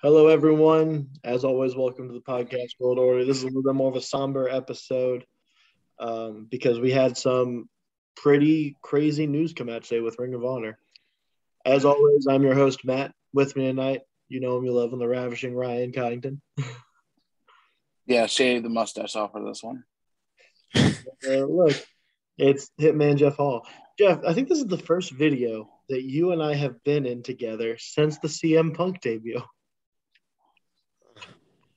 Hello, everyone. As always, welcome to the podcast World Order. This is a little bit more of a somber episode um, because we had some pretty crazy news come out today with Ring of Honor. As always, I'm your host, Matt. With me tonight, you know him, you love him, the ravishing Ryan Coddington. Yeah, shave the mustache off for this one. Uh, look, it's Hitman Jeff Hall. Jeff, I think this is the first video that you and I have been in together since the CM Punk debut.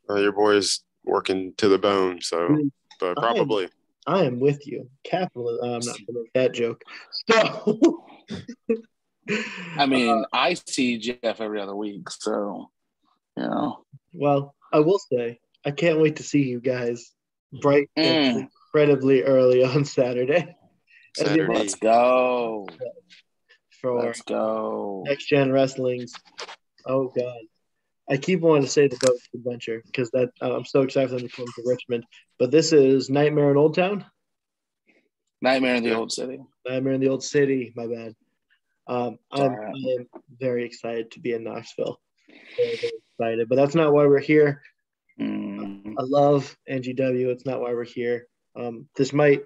Uh, your boy's working to the bone, so but probably. I am, I am with you. Capital. I'm not going to make that joke. So, I mean, I see Jeff every other week, so you know. well, I will say, I can't wait to see you guys bright and Mm. incredibly early on Saturday Saturday. Let's go. for Let's go. Next Gen Wrestling's. Oh God, I keep wanting to say the Ghost Adventure because that uh, I'm so excited for them to come to Richmond. But this is Nightmare in Old Town. Nightmare in the Old City. Nightmare in the Old City. My bad. Um, I'm, alright. I'm very excited to be in Knoxville. Very, very excited, but that's not why we're here. Mm. I love NGW. It's not why we're here. Um, this might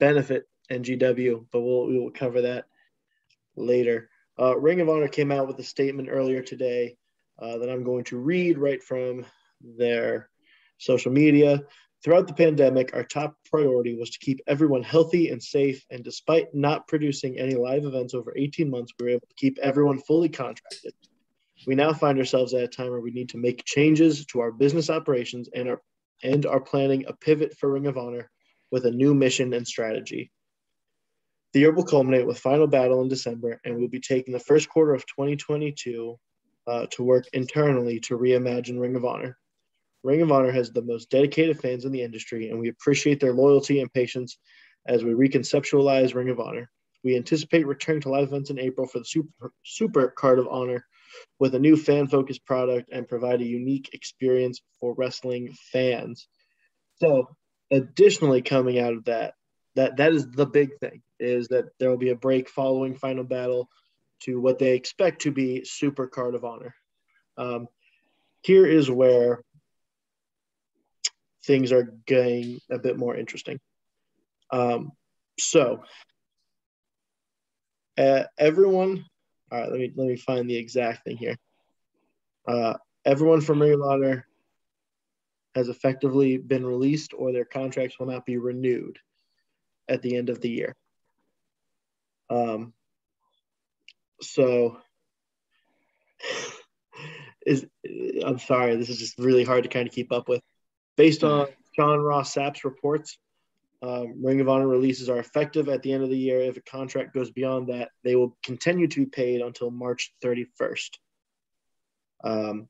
benefit NGW, but we'll we will cover that later. Uh, Ring of Honor came out with a statement earlier today uh, that I'm going to read right from their social media. Throughout the pandemic, our top priority was to keep everyone healthy and safe. And despite not producing any live events over 18 months, we were able to keep everyone fully contracted. We now find ourselves at a time where we need to make changes to our business operations and are and are planning a pivot for Ring of Honor with a new mission and strategy. The year will culminate with Final Battle in December, and we'll be taking the first quarter of 2022 uh, to work internally to reimagine Ring of Honor. Ring of Honor has the most dedicated fans in the industry, and we appreciate their loyalty and patience as we reconceptualize Ring of Honor. We anticipate returning to live events in April for the Super, Super Card of Honor with a new fan focused product and provide a unique experience for wrestling fans. So, additionally, coming out of that, that that is the big thing is that there will be a break following Final Battle to what they expect to be Super Card of Honor. Um, here is where things are getting a bit more interesting. Um, so, uh, everyone all right, let me let me find the exact thing here. Uh, everyone from Ring of Honor has effectively been released, or their contracts will not be renewed at the end of the year. Um, so, is I'm sorry, this is just really hard to kind of keep up with. Based on Sean Ross Sapp's reports, um, Ring of Honor releases are effective at the end of the year. If a contract goes beyond that, they will continue to be paid until March 31st. Um,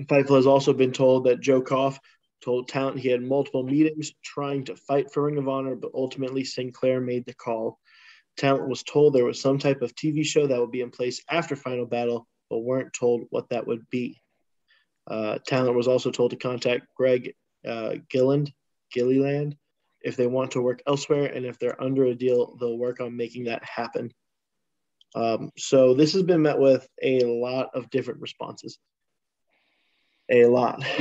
Fightful has also been told that Joe Koff told Talent he had multiple meetings trying to fight for Ring of Honor, but ultimately Sinclair made the call. Talent was told there was some type of TV show that would be in place after Final Battle, but weren't told what that would be. Uh, Talent was also told to contact Greg uh, Gilland Gilliland if they want to work elsewhere, and if they're under a deal, they'll work on making that happen. Um, so this has been met with a lot of different responses. A lot.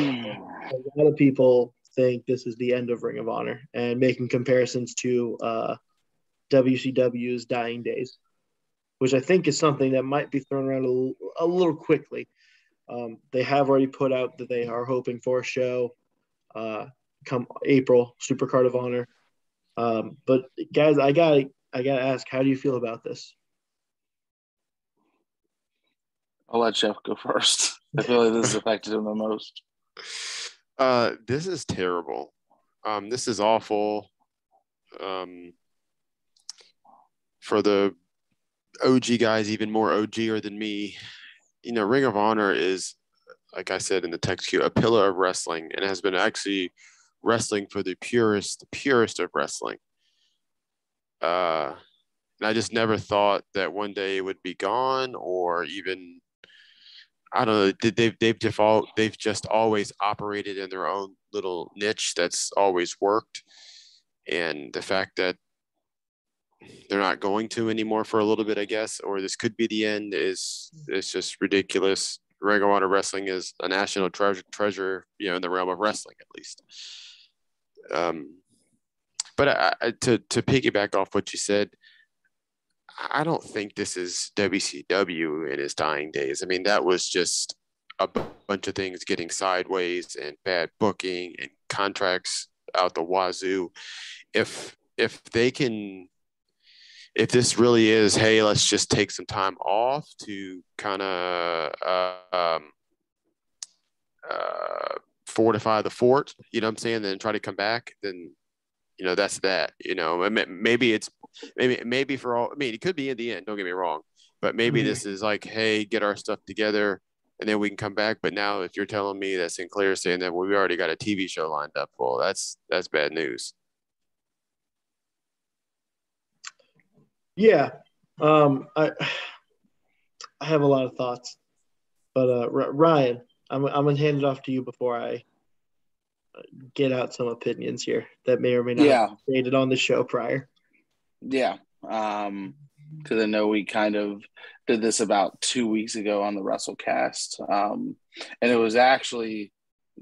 A lot of people think this is the end of Ring of Honor and making comparisons to uh, WCW's Dying Days, which I think is something that might be thrown around a, l- a little quickly. Um, they have already put out that they are hoping for a show uh, come April, Super Card of Honor. Um, but guys, I got I got to ask, how do you feel about this? I'll let Jeff go first. I feel like this has affected him the most. Uh, this is terrible. Um, this is awful. Um, for the OG guys, even more OGer than me, you know, Ring of Honor is, like I said in the text queue, a pillar of wrestling and has been actually wrestling for the purest, the purest of wrestling. Uh, and I just never thought that one day it would be gone or even I don't know. they- They've they've default they've just always operated in their own little niche that's always worked, and the fact that they're not going to anymore for a little bit, I guess, or this could be the end. Is it's just ridiculous. Ring of Honor Wrestling is a national treasure, treasure, you know, in the realm of wrestling at least. Um, but I, I, to to piggyback off what you said, I don't think this is WCW in his dying days. I mean, that was just a b- bunch of things getting sideways and bad booking and contracts out the wazoo. If if they can if this really is, hey, let's just take some time off to kind of uh, um, uh, fortify the fort, you know what I'm saying, then try to come back, then you know that's that. You know, maybe it's maybe maybe for all. I mean, it could be in the end. Don't get me wrong, but maybe mm-hmm. this is like, hey, get our stuff together, and then we can come back. But now, if you're telling me that Sinclair saying that well, we already got a TV show lined up, well, that's that's bad news. Yeah, um, I I have a lot of thoughts, but uh, Ryan, I'm I'm gonna hand it off to you before I get out some opinions here that may or may not yeah. have stated on the show prior. Yeah, um, because I know we kind of did this about two weeks ago on the WrestleCast, um, and it was actually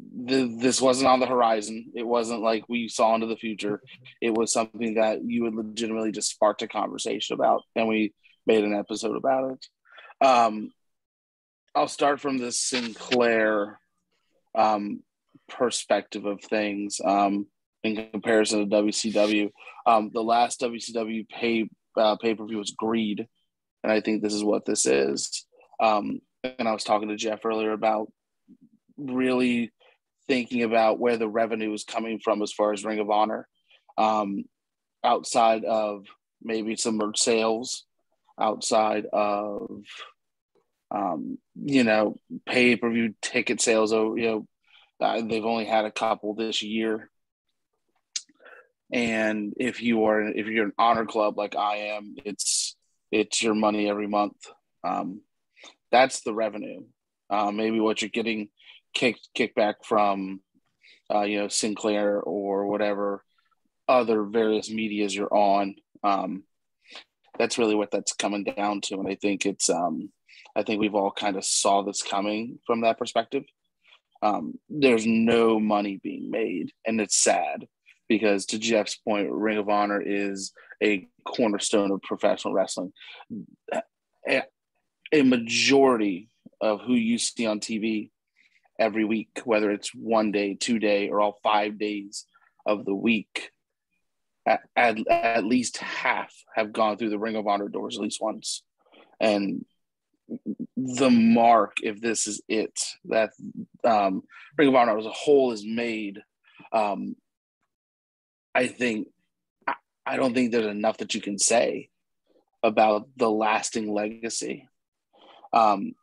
this wasn't on the horizon. It wasn't like we saw into the future. It was something that you would legitimately just sparked a conversation about, and we made an episode about it. Um, I'll start from the Sinclair um, perspective of things um, in comparison to WCW. Um, the last WCW pay uh, pay per view was Greed, and I think this is what this is. Um, and I was talking to Jeff earlier about really thinking about where the revenue is coming from as far as Ring of Honor, um, outside of maybe some merch sales, outside of um, you know pay per view ticket sales. Oh, you know uh, they've only had a couple this year. And if you are if you're an honor club like I am, it's it's your money every month. Um, that's the revenue. Uh, maybe what you're getting kick kickback from uh, you know Sinclair or whatever other various medias you're on. Um, that's really what that's coming down to, and I think it's um, I think we've all kind of saw this coming from that perspective. Um, there's no money being made, and it's sad because to Jeff's point, Ring of Honor is a cornerstone of professional wrestling. A majority of who you see on TV every week, whether it's one day, two day, or all five days of the week, at, at, at least half have gone through the Ring of Honor doors at least once. And the mark, if this is it, that um, Ring of Honor as a whole is made, um, I think, I, I don't think there's enough that you can say about the lasting legacy. Um,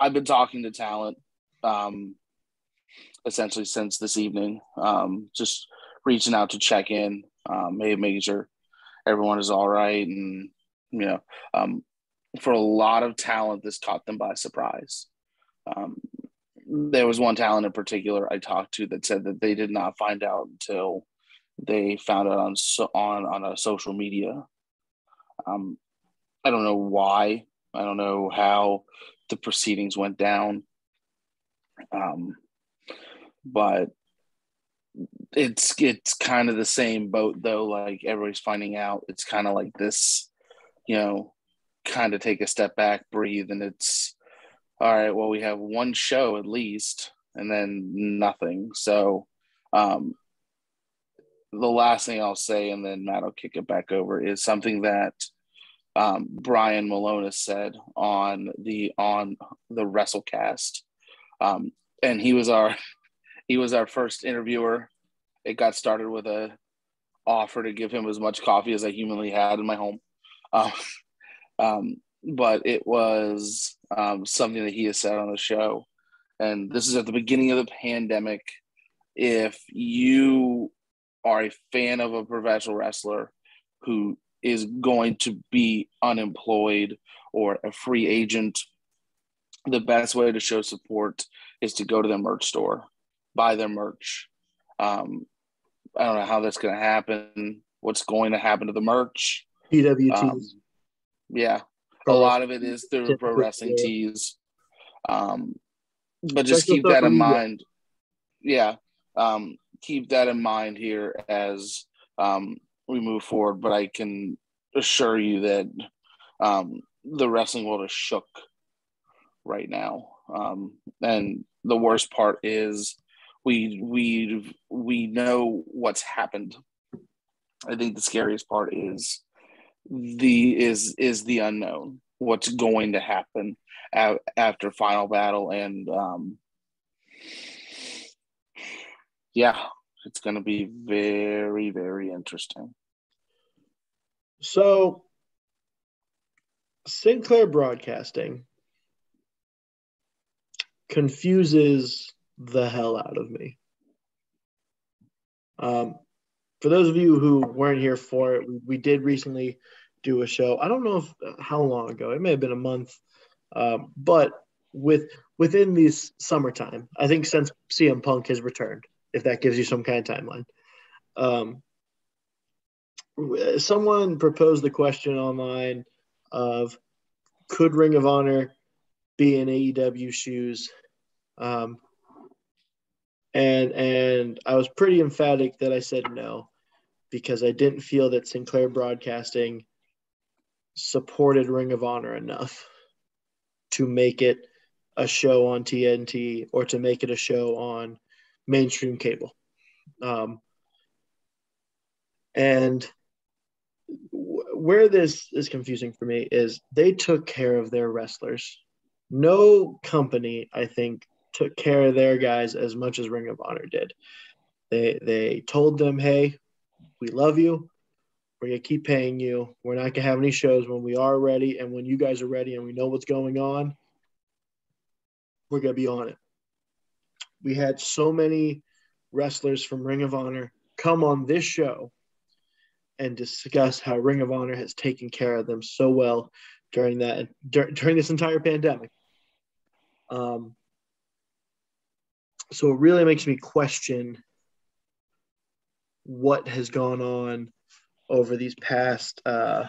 I've been talking to talent um, essentially since this evening. Um, just reaching out to check in, um, making sure everyone is all right, and you know, um, for a lot of talent, this caught them by surprise. Um, there was one talent in particular I talked to that said that they did not find out until they found out on so, on on a social media. Um, I don't know why. I don't know how the proceedings went down. Um, but it's it's kind of the same boat though. Like everybody's finding out, it's kind of like this, you know, kind of take a step back, breathe, and it's all right. Well, we have one show at least, and then nothing. So, um, the last thing I'll say, and then Matt will kick it back over, is something that um, Brian Malone has said on the on the WrestleCast um, and he was our he was our first interviewer. It got started with a offer to give him as much coffee as I humanly had in my home. Um, um, but it was um, something that he has said on the show. And this is at the beginning of the pandemic. If you are a fan of a professional wrestler who is going to be unemployed or a free agent the best way to show support is to go to their merch store, buy their merch. Um, I don't know how that's going to happen, what's going to happen to the merch. PWTs. Um, yeah, a lot of it is through pro wrestling tees. Um, but just keep that in mind. Yeah, um, keep that in mind here as um, we move forward. But I can assure you that um, the wrestling world is shook right now, um, and the worst part is we we we know what's happened. I think the scariest part is the is is the unknown. What's going to happen after final battle and um, yeah, it's going to be very very interesting. So Sinclair Broadcasting confuses the hell out of me. Um, for those of you who weren't here for it, we, did recently do a show. I don't know if how long ago. It may have been a month, um, but with within this summertime, I think since CM Punk has returned, if that gives you some kind of timeline. Um, someone proposed the question online of could Ring of Honor be in AEW shoes? Um, and and I was pretty emphatic that I said no because I didn't feel that Sinclair Broadcasting supported Ring of Honor enough to make it a show on TNT or to make it a show on mainstream cable. Um, and where this is confusing for me is they took care of their wrestlers. No company, I think, took care of their guys as much as Ring of Honor did. They they told them, "Hey, we love you. We're gonna keep paying you. We're not gonna have any shows when we are ready, and when you guys are ready and we know what's going on, we're gonna be on it." We had so many wrestlers from Ring of Honor come on this show and discuss how Ring of Honor has taken care of them so well during that during this entire pandemic. Um, so it really makes me question what has gone on over these past uh,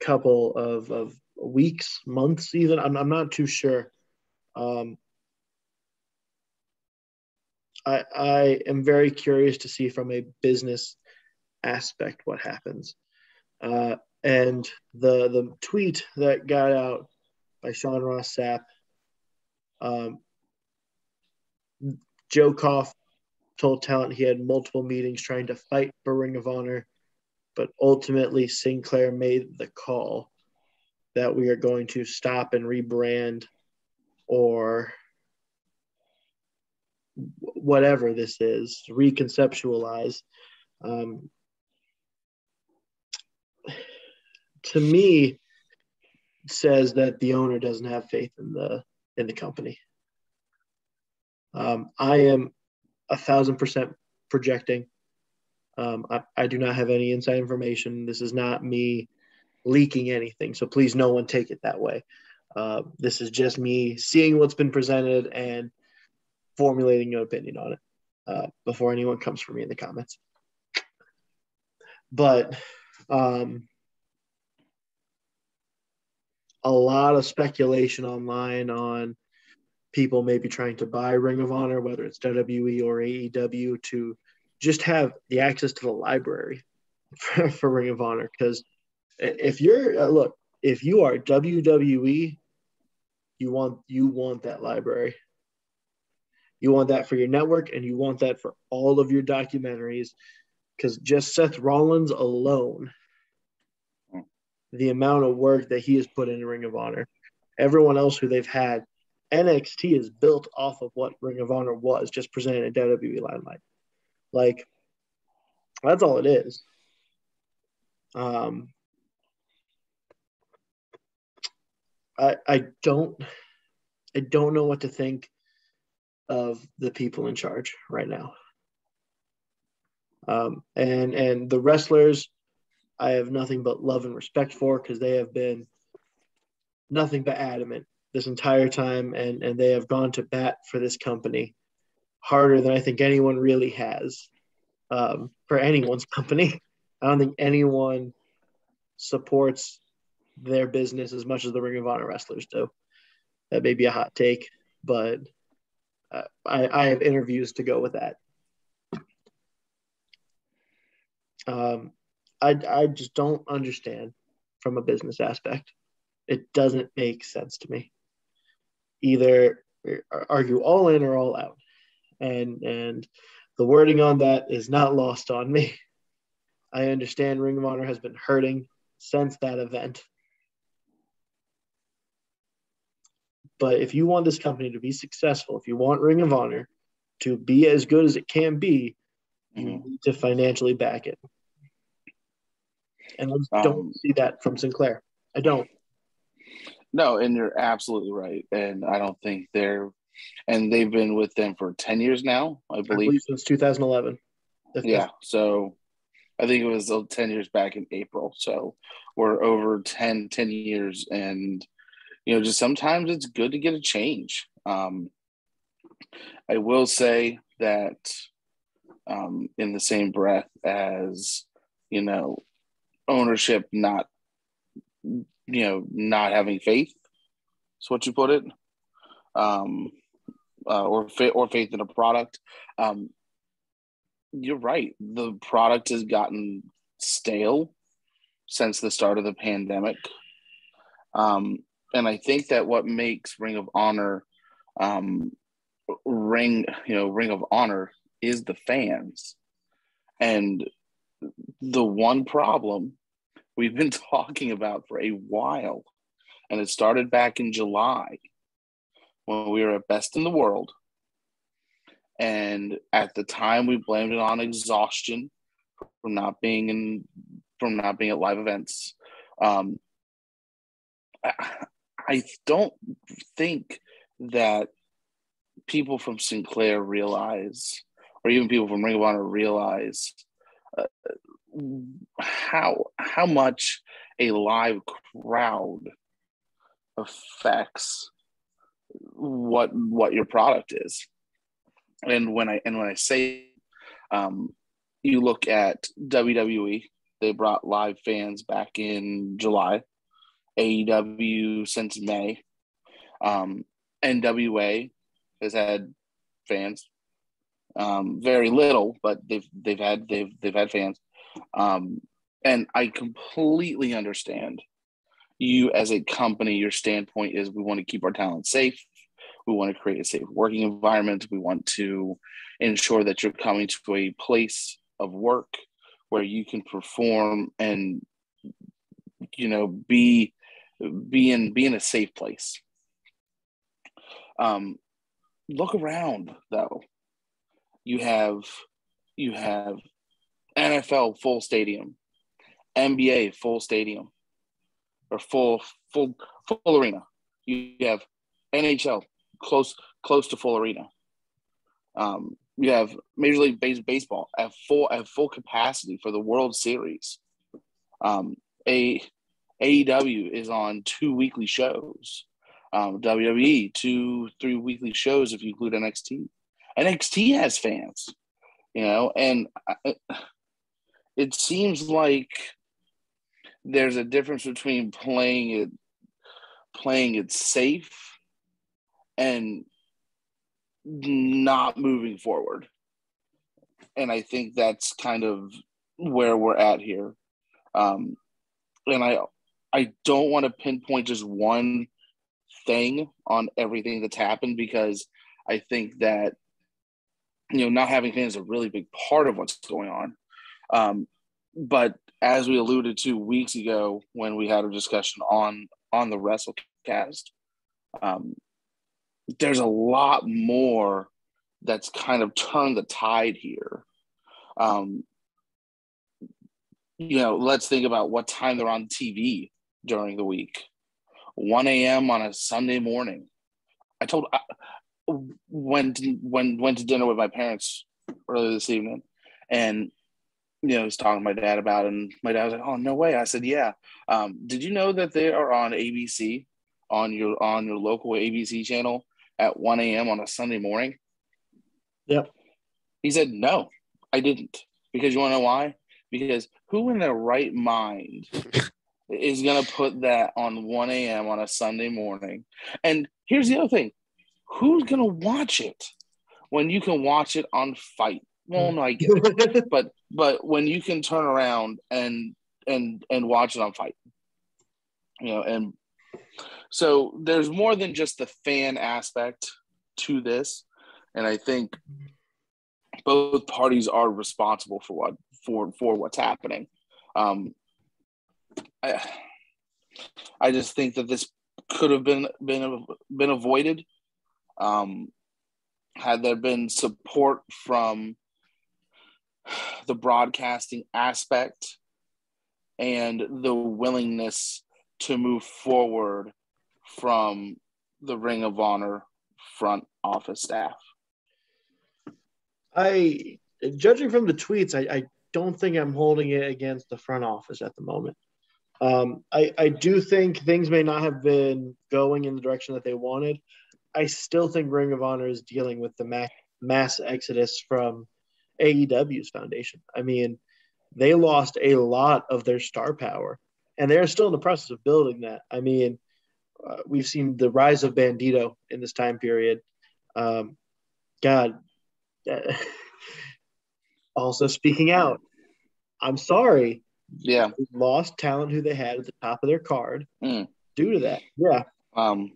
couple of, of weeks, months, even. I'm, I'm not too sure. Um, I, I am very curious to see from a business aspect what happens. Uh, and the the tweet that got out by Sean Ross Sapp, um, Joe Koff told Talent he had multiple meetings trying to fight for Ring of Honor, but ultimately Sinclair made the call that we are going to stop and rebrand or whatever this is, reconceptualize. Um, to me says that the owner doesn't have faith in the in the company. Um, I am a thousand percent projecting. Um, I, I, do not have any inside information. This is not me leaking anything, so please, no one take it that way. Uh, this is just me seeing what's been presented and formulating an opinion on it uh, before anyone comes for me in the comments. But um, a lot of speculation online on people maybe trying to buy Ring of Honor, whether it's WWE or AEW, to just have the access to the library for, for Ring of Honor. Because if you're uh, look, if you are WWE, you want you want that library. You want that for your network, and you want that for all of your documentaries. Because just Seth Rollins alone the amount of work that he has put in Ring of Honor. Everyone else who they've had, NXT is built off of what Ring of Honor was, just presented in WWE Limelight. Like, that's all it is. Um, I I don't I don't know what to think of the people in charge right now. Um, and and the wrestlers I have nothing but love and respect for because they have been nothing but adamant this entire time and, and they have gone to bat for this company harder than I think anyone really has um, for anyone's company. I don't think anyone supports their business as much as the Ring of Honor wrestlers do. That may be a hot take, but uh, I, I have interviews to go with that. Um, I, I just don't understand from a business aspect. It doesn't make sense to me. Either are you all in or all out? And and the wording on that is not lost on me. I understand Ring of Honor has been hurting since that event. But if you want this company to be successful, if you want Ring of Honor to be as good as it can be, you mm-hmm. need to financially back it. And I um, don't see that from Sinclair. I don't. No, and you're absolutely right. And I don't think they're, and they've been with them for 10 years now, I believe. I believe since 2011. Yeah. So I think it was 10 years back in April. So we're over 10, 10 years. And, you know, just sometimes it's good to get a change. Um, I will say that um, in the same breath as, you know, ownership not you know not having faith is what you put it. Um uh, or fa- or faith in a product. Um you're right. The product has gotten stale since the start of the pandemic. Um and i think that what makes ring of honor um ring you know ring of honor is the fans. And the one problem we've been talking about for a while. And it started back in July when we were at Best in the World. And at the time, we blamed it on exhaustion from not being in from not being at live events. Um, I, I don't think that people from Sinclair realize, or even people from Ring of Honor realize uh, how how much a live crowd affects what what your product is. And when i and when i say um, you look at wwe they brought live fans back in july aew since may. Um, nwa has had fans um, very little but they've they've had they've they've had fans um, and I completely understand you as a company, your standpoint is we want to keep our talent safe. We want to create a safe working environment. We want to ensure that you're coming to a place of work where you can perform and you know be be in be in a safe place. Um, look around though. You have you have NFL full stadium, NBA full stadium, or full full full arena. You have NHL close close to full arena. Um, you have Major League Base, Baseball at full at full capacity for the World Series. Um, a AEW is on two weekly shows. Um, WWE two three weekly shows if you include NXT. NXT has fans, you know, and I, it seems like there's a difference between playing it playing it safe and not moving forward. And I think that's kind of where we're at here. Um, and I I don't want to pinpoint just one thing on everything that's happened because I think that you know not having fans is a really big part of what's going on. Um, but as we alluded to weeks ago when we had a discussion on on the WrestleCast, um, there's a lot more that's kind of turned the tide here. Um, you know, let's think about what time they're on TV during the week. 1 a.m. on a Sunday morning. I told I went when went to dinner with my parents earlier this evening, and you know, was talking to my dad about it, and my dad was like, "Oh, no way!" I said, "Yeah." Um, did you know that they are on ABC on your on your local ABC channel at 1 a.m. on a Sunday morning? Yep. He said, "No, I didn't." Because you want to know why? Because who in their right mind is going to put that on 1 a.m. on a Sunday morning. And here's the other thing who's going to watch it when you can watch it on FITE? Well, no, I get it. but but when you can turn around and and and watch it on FITE, you know, and so there's more than just the fan aspect to this, and I think both parties are responsible for what for for what's happening. Um, I I just think that this could have been been been avoided um, had there been support from the broadcasting aspect and the willingness to move forward from the Ring of Honor front office staff. I, judging from the tweets, I, I don't think I'm holding it against the front office at the moment. Um, I, I do think things may not have been going in the direction that they wanted. I still think Ring of Honor is dealing with the mass, mass exodus from AEW's foundation. I mean, they lost a lot of their star power, and they're still in the process of building that. I mean, uh, we've seen the rise of Bandito in this time period. Um, God, uh, also speaking out. I'm sorry. Yeah, lost talent who they had at the top of their card mm. due to that. Yeah. Um,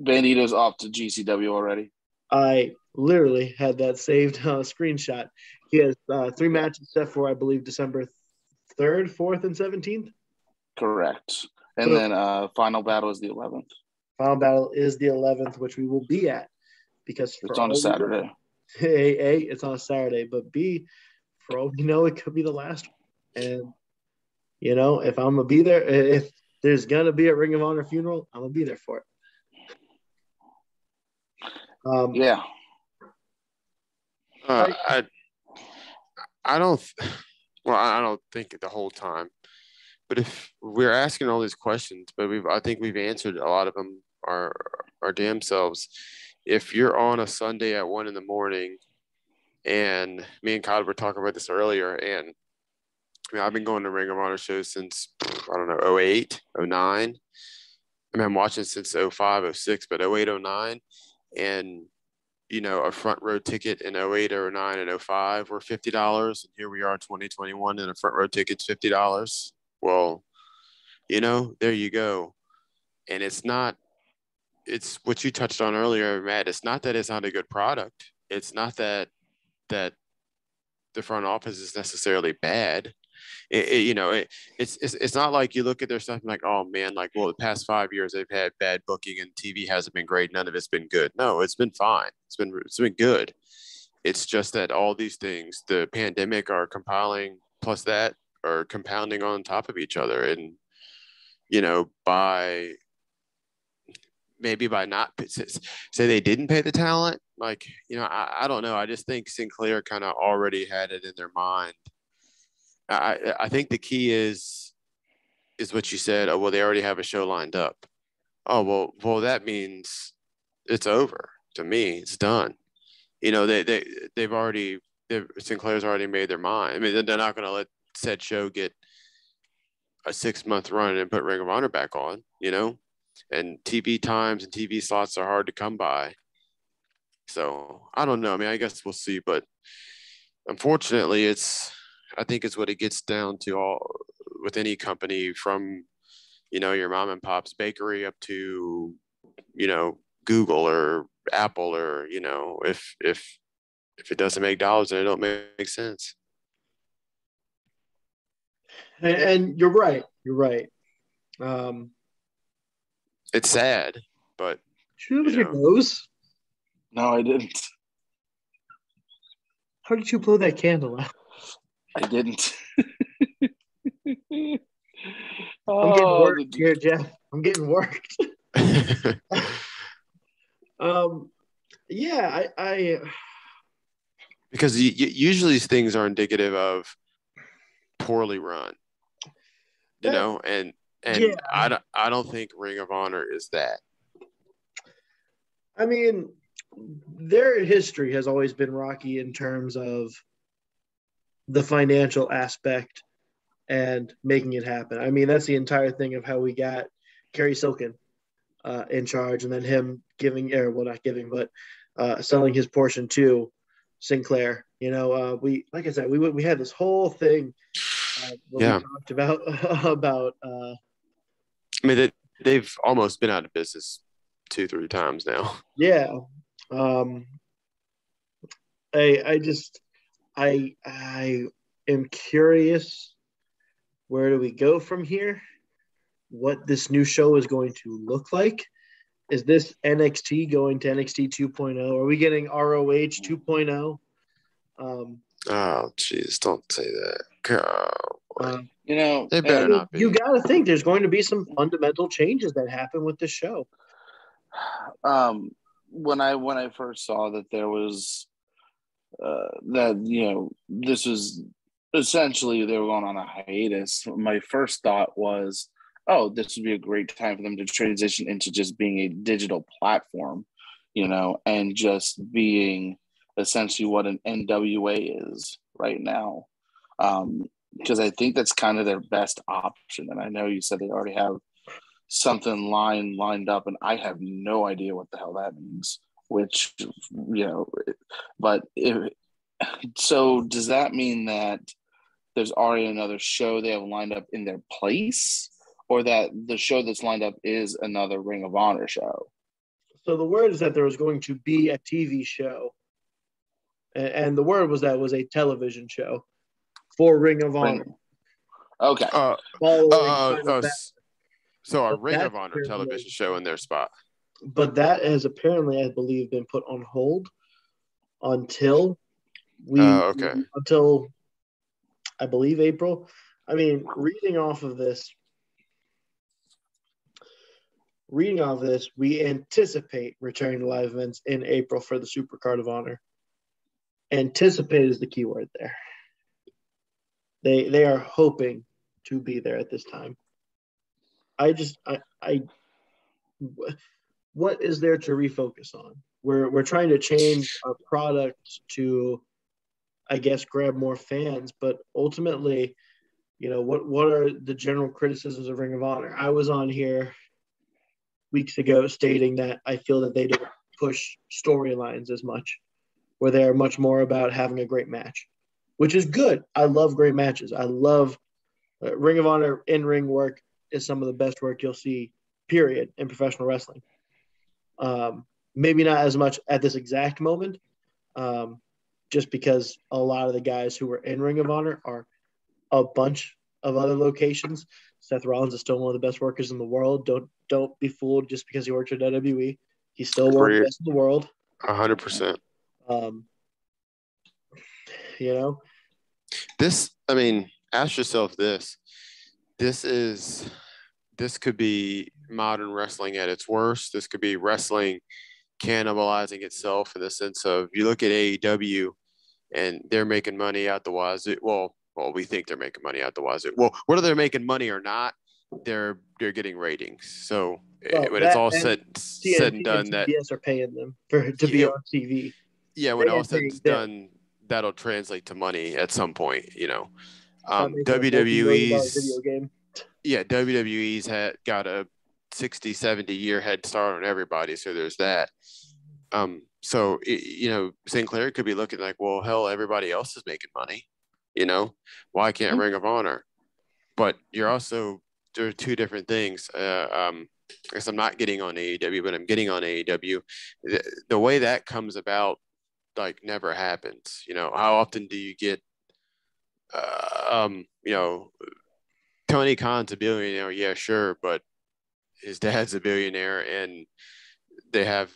Bandito's off to GCW already. I literally had that saved uh, screenshot. He has uh, three matches set for, I believe, December 3rd, 4th, and 17th. Correct. And so, then uh, final battle is the 11th. Final battle is the 11th, which we will be at because it's on a Saturday. A, a, it's on a Saturday, but B, for all we know, it could be the last one. And you know, if I'm gonna be there, if there's gonna be a Ring of Honor funeral, I'm gonna be there for it. Um, yeah. Uh, I I don't well I don't think it the whole time, but if we're asking all these questions, but we've I think we've answered a lot of them our our damn selves. If you're on a Sunday at one in the morning, and me and Kyle were talking about this earlier, and I mean I've been going to Ring of Honor shows since I don't know 08, 09. I mean I'm watching since 05, 06, but 08, 09 and you know a front row ticket in 08 or 09 and 05 were $50 and here we are 2021 and a front row ticket's $50 well you know there you go. And it's not it's what you touched on earlier matt it's not that it's not a good product. It's not that that the front office is necessarily bad it, it, you know, it, it's, it's it's not like you look at their stuff and like, oh man, like, well, the past five years they've had bad booking and TV hasn't been great. None of it's been good. No, it's been fine. It's been it's been good. It's just that all these things, the pandemic, are compiling plus that are compounding on top of each other, and you know, by maybe by not say they didn't pay the talent like you know I, I don't know i just think sinclair kind of already had it in their mind I, I think the key is is what you said. Oh well, they already have a show lined up. Oh well, well that means it's over to me. It's done. You know they they they've already they've, Sinclair's already made their mind. I mean they're not going to let said show get a six month run and put Ring of Honor back on. You know, and TV times and TV slots are hard to come by. So I don't know. I mean, I guess we'll see, but unfortunately, it's I think is what it gets down to all with any company from, you know, your mom and pop's bakery up to, you know, Google or Apple or, you know, if, if, if it doesn't make dollars, then it don't make sense. And, and you're right. You're right. Um, it's sad, but shoot with you your nose. No, I didn't. How did you blow that candle out? I didn't. I'm getting oh, worked here, Jeff. I'm getting worked. um, yeah, I, I because usually these things are indicative of poorly run, you that, know, and and yeah. I don't I don't think Ring of Honor is that. I mean, their history has always been rocky in terms of the financial aspect and making it happen. I mean, that's the entire thing of how we got Cary Silkin uh, in charge, and then him giving, or well, not giving, but uh, selling his portion to Sinclair. You know, uh, we like I said, we we had this whole thing. Uh, yeah. we talked about about. Uh, I mean, they, they've almost been out of business two, three times now. Yeah. Um, I I just I I am curious where do we go from here? What this new show is going to look like? Is this NXT going to NXT 2.0? Are we getting ROH 2.0? Um, Oh, jeez, don't say that. God. uh, You know, They better and- not be. you got to think there's going to be some fundamental changes that happen with the show. um when i when i first saw that there was uh that you know this was essentially they were going on a hiatus. My first thought was oh this would be a great time for them to transition into just being a digital platform you know and just being essentially what an nwa is right now. Um because i think that's kind of their best option. And i know you said they already have something line lined up and i have no idea what the hell that means which you know but if so does that mean that there's already another show they have lined up in their place? Or that the show that's lined up is another ring of honor show? So the word is that there was going to be a TV show, and, and the word was that it was a television show for Ring of Honor. Ring- okay. Uh, uh, uh, so a Ring of Honor television show in their spot. But that has apparently, I believe, been put on hold until we Oh, okay. until I believe April. I mean, reading off of this, reading off of this, we anticipate returning to live events in April for the Super Card of Honor. Anticipate is the key word there. They they are hoping to be there at this time. I just I I what is there to refocus on? We're we're trying to change our product to I guess grab more fans, but ultimately, you know, what what are the general criticisms of Ring of Honor? I was on here weeks ago stating that I feel that they don't push storylines as much, where they are much more about having a great match, which is good. I love great matches. I love uh, Ring of Honor in ring work is some of the best work you'll see, period, in professional wrestling. Um, maybe not as much at this exact moment, um, just because a lot of the guys who were in Ring of Honor are a bunch of other locations. Seth Rollins is still one of the best workers in the world. Don't don't be fooled just because he worked at WWE. He's still one of the best in the world. Hundred percent. Um, you know, This, I mean, ask yourself this. This is, this could be modern wrestling at its worst. This could be wrestling cannibalizing itself in the sense of you look at AEW and they're making money out the wazoo. Well, well, we think they're making money out the wazoo. Well, whether they're making money or not, they're they're getting ratings. So eh, Well, when it's all and said said and done, that TBS are paying them for to be on TV. yeah, when they all said and done, that'll translate to money at some point. You know, um, making a multi-million dollar WWE's video game. yeah, WWE's had got a 60, 70 year head start on everybody. So there's that. Um, so it, you know, Sinclair could be looking like, well, hell, everybody else is making money. You know, why can't Mhm. Ring of Honor? But you're also there are two different things. Uh, um, I guess I'm not getting on AEW, but I'm getting on AEW. The, the way that comes about, like, never happens. You know, how often do you get, uh, um, you know, Tony Khan's a billionaire, yeah, sure, but his dad's a billionaire, and they have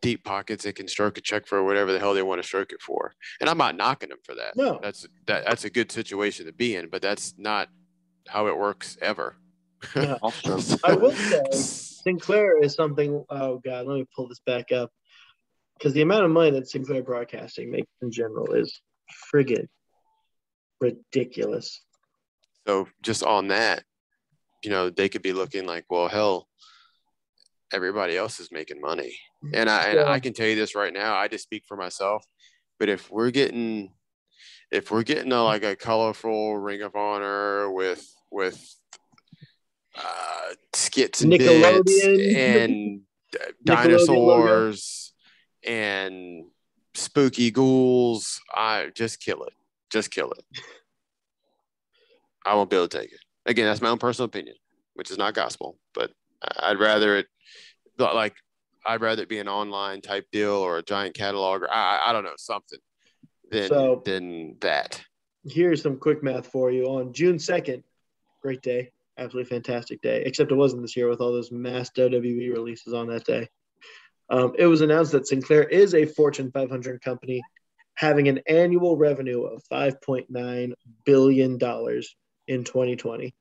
deep pockets and can stroke a check for whatever the hell they want to stroke it for. And I'm not knocking them for that. No, That's that that's a good situation to be in, but that's not how it works ever. No. also I will say Sinclair is something. Oh God, let me pull this back up because the amount of money that Sinclair Broadcasting makes in general is friggin' ridiculous. So just on that, you know, they could be looking like, well, hell, everybody else is making money. And I and Yeah. I can tell you this right now, I just speak for myself. But if we're getting if we're getting a, like a colorful Ring of Honor with with uh, skits and bits and dinosaurs and spooky ghouls, I just kill it. Just kill it. I won't be able to take it. Again, that's my own personal opinion, which is not gospel, but I'd rather it like I'd rather it be an online type deal or a giant catalog or I, I don't know something than so, than that. Here's some quick math for you. On June second, great day, absolutely fantastic day. Except it wasn't this year with all those mass WWE releases on that day. Um, it was announced that Sinclair is a Fortune 500 company having an annual revenue of 5.9 billion dollars in 2020.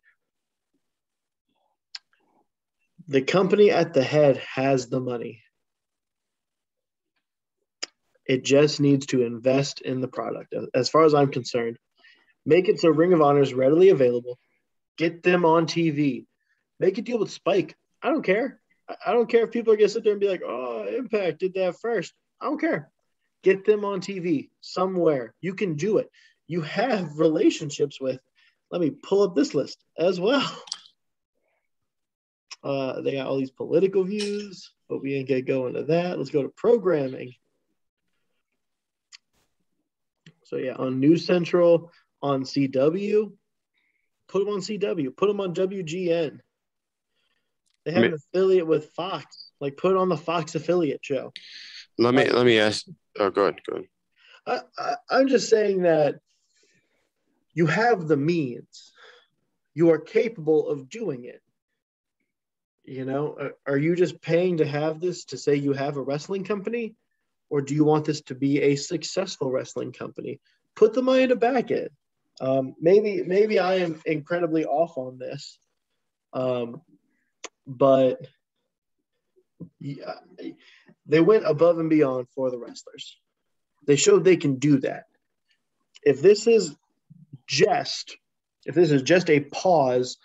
The company at the head has the money. It just needs to invest in the product. As far as I'm concerned, make it so Ring of Honor is readily available. Get them on TV. Make a deal with Spike. I don't care. I don't care if people are going to sit there and be like, oh, Impact did that first. I don't care. Get them on TV somewhere. You can do it. You have relationships with. Let me pull up this list as well. Uh, they got all these political views, but we ain't get gonna that. Let's go to programming. So yeah, on News Central, on CW, put them on CW, put them on WGN. They have mean, an affiliate with Fox. Like put on the Fox affiliate show. Let me let me ask. Oh, go ahead. Go ahead. I, I, I'm just saying that you have the means. You are capable of doing it. You know, are you just paying to have this to say you have a wrestling company? Or do you want this to be a successful wrestling company? Put the money to back it. Um, maybe maybe I am incredibly off on this, um, but yeah, they went above and beyond for the wrestlers. They showed they can do that. If this is just if this is just a pause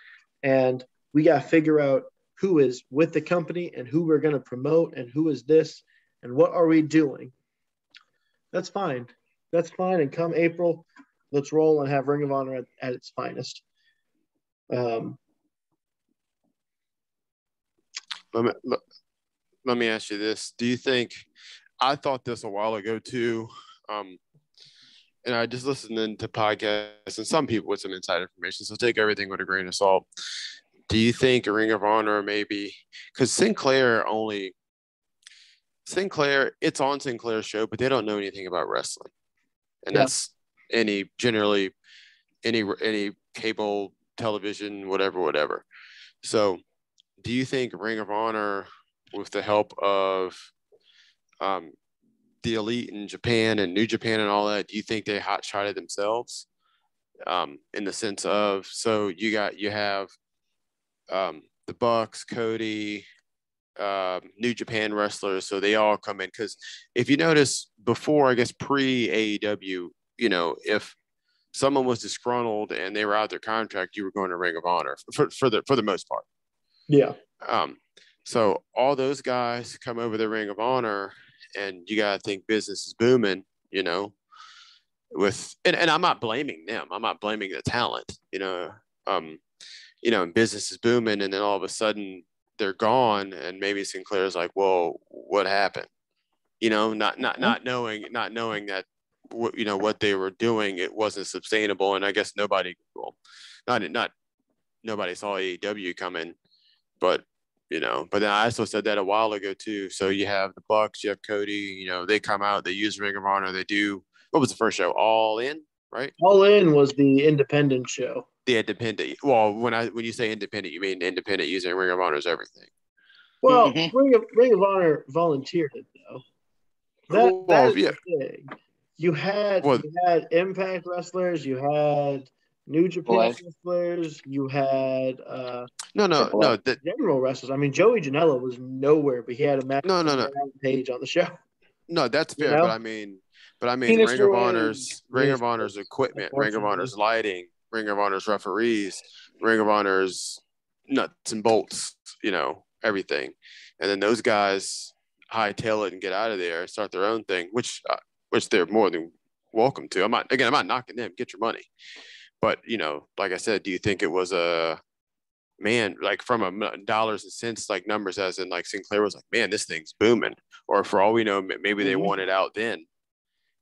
and we got to figure out who is with the company and who we're going to promote and who is this and what are we doing that's fine. That's fine. And come april let's roll and have ring of honor at, at its finest. Um, let me let, let me ask you this. Do you think i thought this a while ago too um, and I just listened to podcasts and some people with some inside information. So take everything with a grain of salt do you think a Ring of Honor maybe because Sinclair only Sinclair it's on Sinclair's show, but they don't know anything about wrestling, and yeah. that's any generally any any cable television whatever whatever. So, do you think Ring of Honor, with the help of um, the elite in Japan and New Japan and all that, do you think they hot shotted themselves? Um, in the sense of so you got you have um, the Bucks, Cody, um, New Japan wrestlers, so they all come in. Because if you notice, before I guess pre AEW, you know, if someone was disgruntled and they were out their contract, you were going to Ring of Honor for, for the for the most part. Yeah. Um. So all those guys come over the Ring of Honor, and you got to think business is booming. You know, with and, and I'm not blaming them. I'm not blaming the talent. You know, um, you know, and business is booming, and then all of a sudden they're gone, and maybe Sinclair's like, "Well, what happened?" You know, not not mm-hmm. not knowing not knowing that what you know what they were doing it wasn't sustainable, and I guess nobody well, not not nobody saw AEW coming, but you know, but then I also said that a while ago too. So you have the Bucks, you have Cody, you know, they come out, they use Ring of Honor, they do what was the first show? All in, right? All in was the independent show the independent. Well, when I when you say independent, you mean independent using Ring of Honor Honor's everything. Well, mm-hmm. Ring of Ring of Honor volunteered it though. That, well, that is yeah. the thing. You had well, you had Impact wrestlers, you had New Japan wrestlers, you had uh no no no the general wrestlers. I mean Joey Janela was nowhere, but he had a match no no no page on the show. No, that's fair, you know? but I mean but I mean Ring of Honor's Ring of Honor's equipment, Ring of Honor's lighting, Ring of Honor's referees, Ring of Honor's nuts and bolts, you know, everything. And then those guys hightail it and get out of there, start their own thing, which uh, which they're more than welcome to. I'm not again. I'm not knocking them. Get your money, but you know, like I said, do you think it was a man like from a dollars and cents like numbers as in like Sinclair was like, man, this thing's booming, or for all we know, maybe they mm-hmm. wanted out then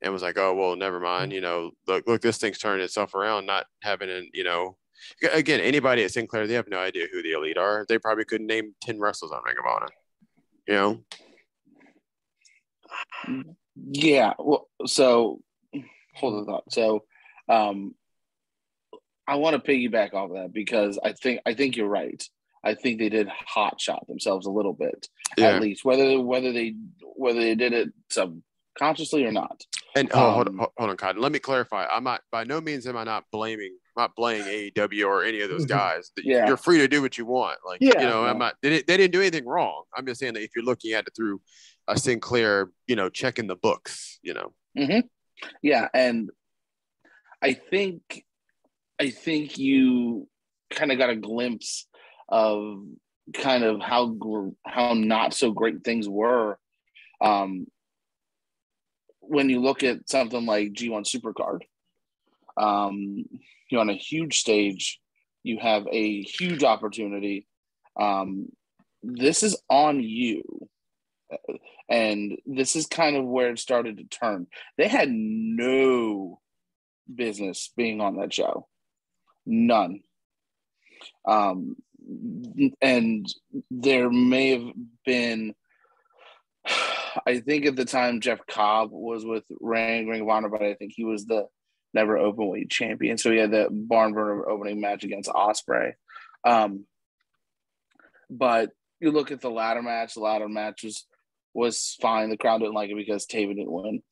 and was like, oh well, never mind. You know, look, look, this thing's turning itself around. Not having an, you know, again, anybody at Sinclair, they have no idea who the elite are. They probably couldn't name ten wrestlers on Ring of Honor. You know. Yeah. Well, so hold on thought. So, um, I want to piggyback off of that because I think I think you're right. I think they did hot shot themselves a little bit, yeah. at least whether whether they whether they did it subconsciously or not. And oh, um, hold, on, hold on, Cotton. Let me clarify. I'm not by no means am I not blaming not blaming AEW or any of those mm-hmm. guys. Yeah. You're free to do what you want. Like yeah, you know, yeah. I'm not they didn't, they didn't do anything wrong. I'm just saying that if you're looking at it through a Sinclair, you know, checking the books, you know. Mm-hmm. Yeah, and I think I think you kind of got a glimpse of kind of how how not so great things were um, when you look at something like G1 Supercard. Um, you're on a huge stage, you have a huge opportunity. Um, this is on you. And this is kind of where it started to turn. They had no business being on that show. None. Um, and there may have been, I think at the time Jeff Cobb was with Ring, Ring of Honor, but I think he was the never open weight champion. So he had that barn burner opening match against Ospreay. Um, but you look at the ladder match, the ladder match was, was fine. The crowd didn't like it because Taven didn't win.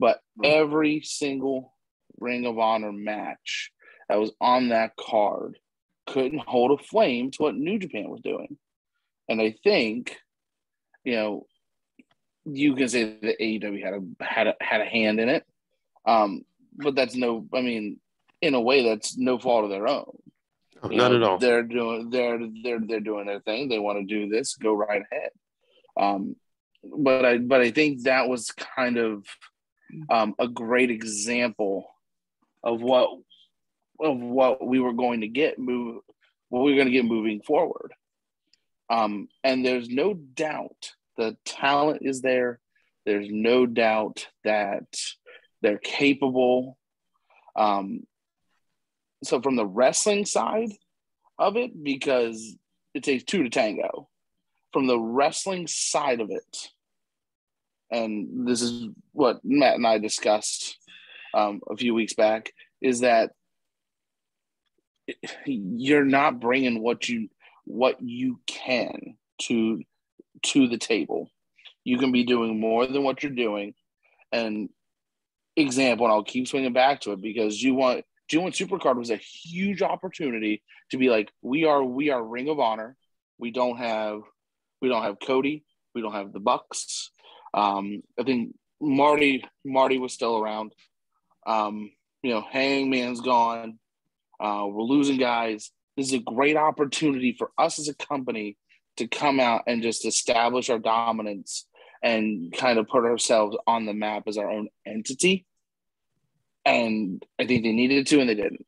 But every single Ring of Honor match that was on that card couldn't hold a flame to what New Japan was doing. And I think, you know, you can say that AEW had a had a had a hand in it. Um, but that's no I mean, in a way that's no fault of their own. not know, at all. They're doing they're they're they're doing their thing. They want to do this, go right ahead. Um, but I but I think that was kind of um, a great example of what of what we were going to get move what we were going to get moving forward. Um, and there's no doubt the talent is there. There's no doubt that they're capable. Um, so from the wrestling side of it, because it takes two to tango. From the wrestling side of it, and this is what Matt and I discussed um, a few weeks back, is that you're not bringing what you what you can to to the table. You can be doing more than what you're doing. And example, and I'll keep swinging back to it because you want G1 Supercard was a huge opportunity to be like, we are we are Ring of Honor. We don't have we don't have Cody. We don't have the Bucks. Um, I think Marty Marty was still around. Um, you know, Hangman's gone. Uh, we're losing guys. This is a great opportunity for us as a company to come out and just establish our dominance and kind of put ourselves on the map as our own entity. And I think they needed to, and they didn't.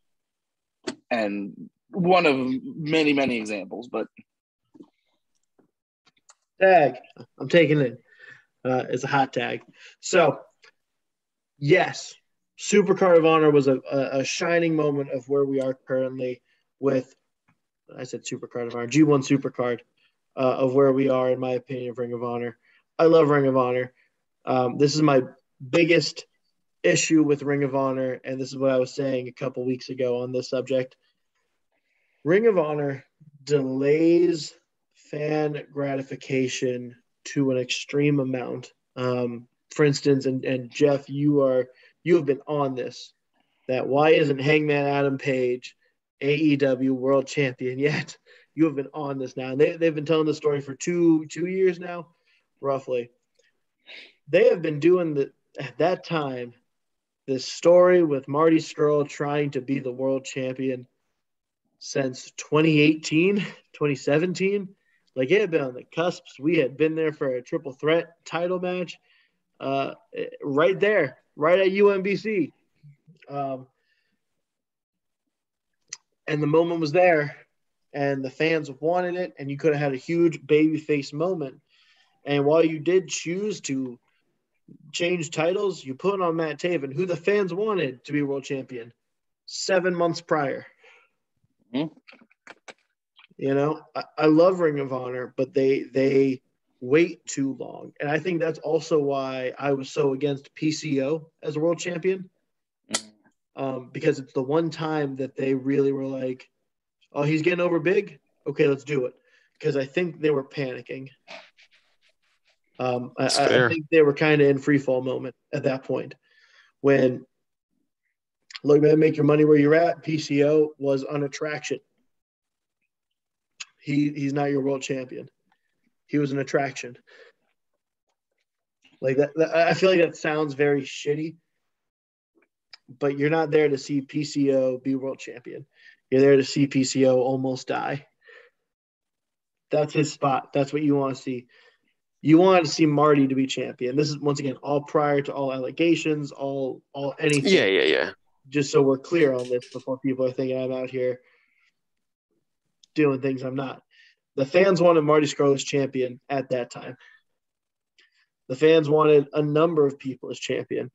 And one of many, many examples, but tag. I'm taking it uh, as a hot tag. So, yes, Supercard of Honor was a, a, a, shining moment of where we are currently with, I said Supercard of Honor, G1 Supercard uh, of where we are, in my opinion, of Ring of Honor. I love Ring of Honor. Um, this is my biggest issue with Ring of Honor, and this is what I was saying a couple weeks ago on this subject. Ring of Honor delays fan gratification to an extreme amount. Um, for instance, and, and Jeff, you are you have been on this. That why isn't Hangman Adam Page AEW World Champion yet? You have been on this now. And they, they've been telling the story for two two years now, roughly. They have been doing the at that time this story with Marty Scurll trying to be the world champion since 2018, 2017. Like it had been on the cusps. We had been there for a triple threat title match. Uh, right there, right at UMBC. Um, and the moment was there, and the fans wanted it, and you could have had a huge babyface moment. And while you did choose to change titles, you put on Matt Taven, who the fans wanted to be world champion seven months prior. Mhm. You know, I, I love Ring of Honor, but they they wait too long. And I think that's also why I was so against PCO as a world champion. Mhm. Um, because it's the one time that they really were like, oh, he's getting over big. Okay, let's do it. Because I think they were panicking. Um, I, I- I think they were kind of in free fall moment at that point when look man, make your money where you're at. PCO was an attraction. He he's not your world champion. He was an attraction. Like that, that- I feel like that sounds very shitty, but you're not there to see PCO be world champion. You're there to see PCO almost die. That's his spot. That's what you want to see. You want to see Marty to be champion. This is once again all prior to all allegations, all all anything Yeah, yeah, yeah. just so we're clear on this before people are thinking I'm out here doing things I'm not. The fans wanted Marty Scurll as champion at that time. The fans wanted a number of people as champion.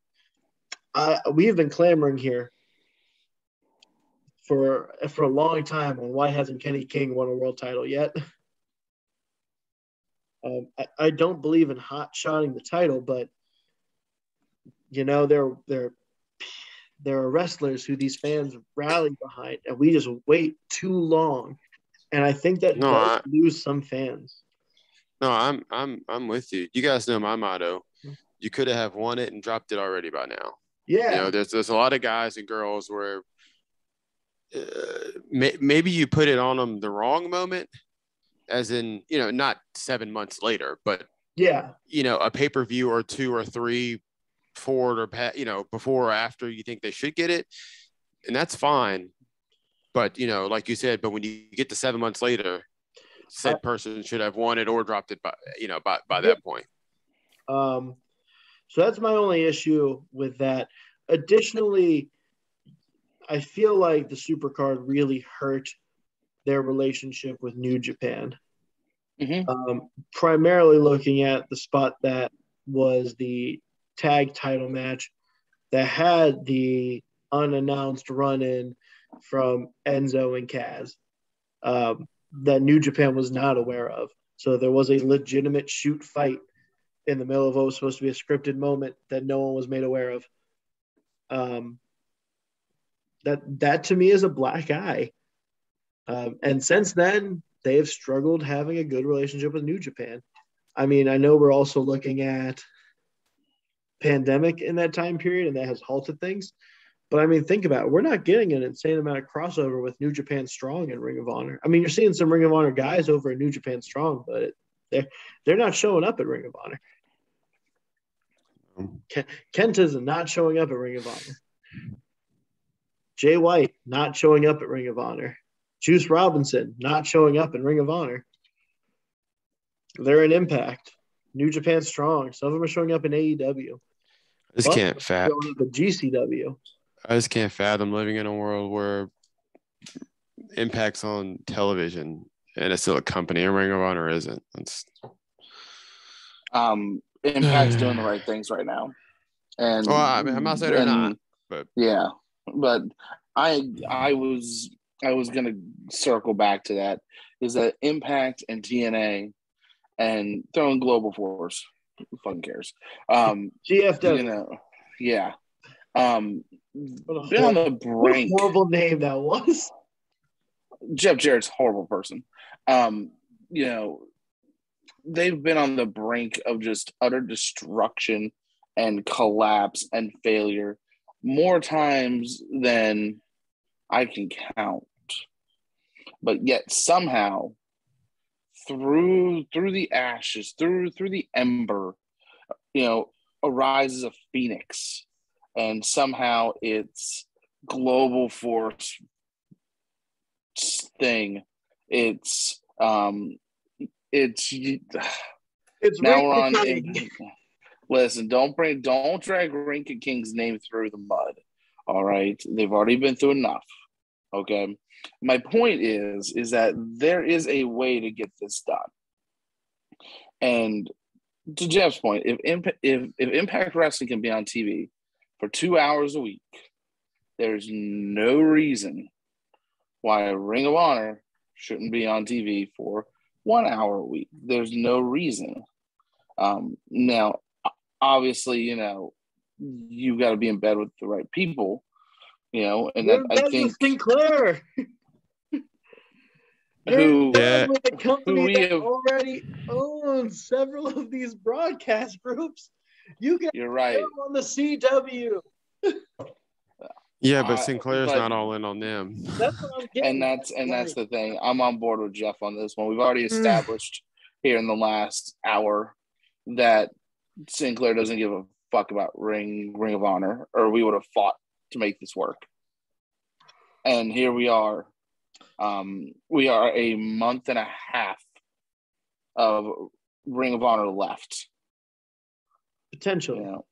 We have been clamoring here for for a long time on why hasn't Kenny King won a world title yet. Um, I, I don't believe in hot shotting the title, but you know there there there are wrestlers who these fans rally behind, and we just wait too long. And I think that No, does I- lose some fans. No, I'm I'm I'm with you. You guys know my motto. You could have won it and dropped it already by now. Yeah, You know, there's there's a lot of guys and girls where uh, may, maybe you put it on them the wrong moment, as in you know not seven months later, but yeah, you know a pay per view or two or three forward or pa- you know before or after you think they should get it, and that's fine. But you know, like you said, but when you get to seven months later, said person should have won it or dropped it by you know by by that point. Um, so that's my only issue with that. Additionally, I feel like the supercard really hurt their relationship with New Japan. Mhm. Um, primarily looking at the spot that was the tag title match that had the unannounced run in from Enzo and Kaz um, that New Japan was not aware of. So there was a legitimate shoot fight in the middle of what was supposed to be a scripted moment that no one was made aware of. Um, that that to me is a black eye. Um, and since then, they have struggled having a good relationship with New Japan. I mean, I know we're also looking at pandemic in that time period, and that has halted things. But I mean, think about it. We're not getting an insane amount of crossover with New Japan Strong and Ring of Honor. I mean, you're seeing some Ring of Honor guys over at New Japan Strong, but they're they're not showing up at Ring of Honor. Ken, Kenta's not showing up at Ring of Honor. Jay White not showing up at Ring of Honor. Juice Robinson not showing up in Ring of Honor. They're an impact. New Japan Strong. Some of them are showing up in AEW. Just can't fat. Showing up at GCW. I just can't fathom living in a world where impacts on television and it's still a company and Ring of Honor isn't. It's, Um, Impact's doing the right things right now, and Well, I mean, I'm not saying they're not, but- yeah, but I I was I was gonna circle back to that is that Impact and TNA and throwing Global Force, who fucking cares? Um, GFW. you know, yeah, um, been on the brink. horrible name that was. Jeff Jarrett's a horrible person. Um, you know, they've been on the brink of just utter destruction and collapse and failure more times than I can count. But yet somehow through through the ashes, through through the ember, you know, arises a phoenix. And somehow it's global force thing. It's um it's It's now we're on listen, don't bring don't drag Rinka King's name through the mud. All right, they've already been through enough. Okay, my point is is that there is a way to get this done, and to Jeff's point, if Impact, if, if Impact Wrestling can be on TV for two hours a week, there's no reason why Ring of Honor shouldn't be on TV for one hour a week. There's no reason. Um, now, obviously, you know, you've got to be in bed with the right people, you know, and that, I think Sinclair. who Yeah. with a company Who we that have- already owns several of these broadcast groups. You can you're right. on the CW. Yeah, but Uh, Sinclair's but- not all in on them. That's what I'm getting. and that's and that's the thing. I'm on board with Jeff on this one. We've already established here in the last hour that Sinclair doesn't give a fuck about Ring Ring of Honor, or we would have fought to make this work. And here we are. Um, we are a month and a half of Ring of Honor left. Potentially. You know,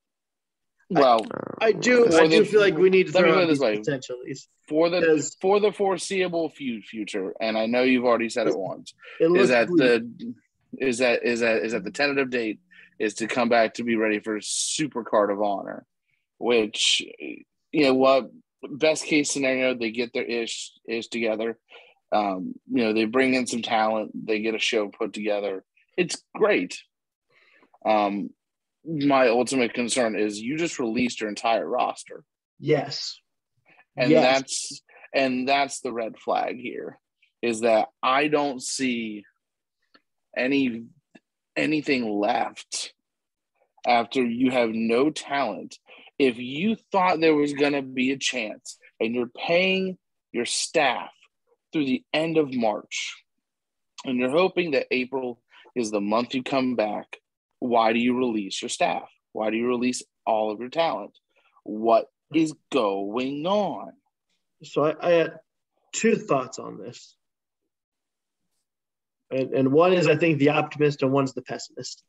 well, I do. For I do the- feel like we need to throw out this these way. potentialities. for the for the foreseeable fu- future, and I know you've already said it once. it is that the is that is that is that the tentative date is to come back to be ready for super card of honor which you know what best case scenario they get their ish ish together um you know they bring in some talent they get a show put together it's great um my ultimate concern is you just released your entire roster. Yes, and Yes. that's and that's the red flag here is that i don't see any anything left after you have no talent. If you thought there was going to be a chance and you're paying your staff through the end of march and you're hoping that april is the month you come back why do you release your staff why do you release all of your talent what is going on So I, I had two thoughts on this. And, and one is I think the optimist and one's the pessimist.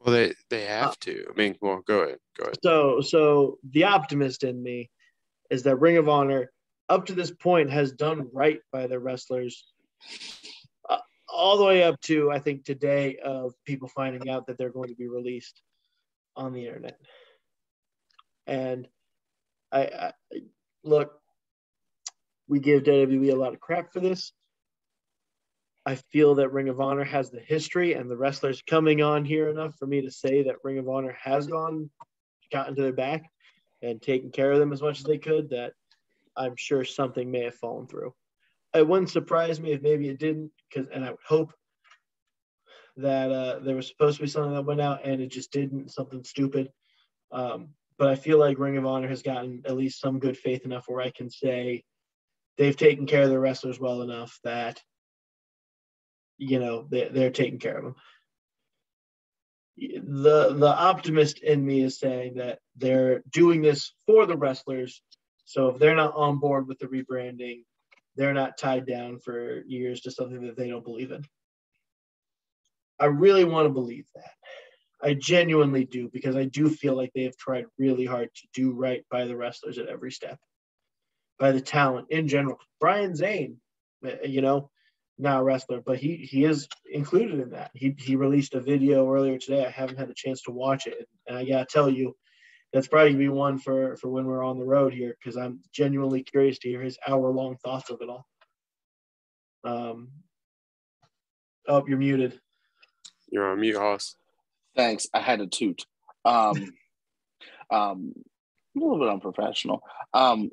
Well, they they have uh, to. I mean, well, go ahead, go ahead. So so the optimist in me is that Ring of Honor up to this point has done right by their wrestlers. All the way up to I think today of people finding out that they're going to be released on the internet. And I, I look, we give WWE a lot of crap for this. I feel that Ring of Honor has the history and the wrestlers coming on here enough for me to say that Ring of Honor has gone, gotten to their back and taken care of them as much as they could. That I'm sure something may have fallen through. It wouldn't surprise me if maybe it didn't, because and I would hope that uh, there was supposed to be something that went out and it just didn't, something stupid. Um, but I feel like Ring of Honor has gotten at least some good faith enough where I can say they've taken care of their wrestlers well enough that you know they, they're taking care of them the the optimist in me is saying that they're doing this for the wrestlers so if they're not on board with the rebranding they're not tied down for years to something that they don't believe in i really want to believe that i genuinely do because i do feel like they have tried really hard to do right by the wrestlers at every step by the talent in general brian zane uh, you know not a wrestler, but he he is included in that. He he released a video earlier today. I haven't had a chance to watch it, and I gotta tell you, that's probably gonna be one for for when we're on the road here because I'm genuinely curious to hear his hour long thoughts of it all. Um. Oh, you're muted. You're on mute, Hoss. Thanks. I had to toot. Um, um, a little bit unprofessional. Um,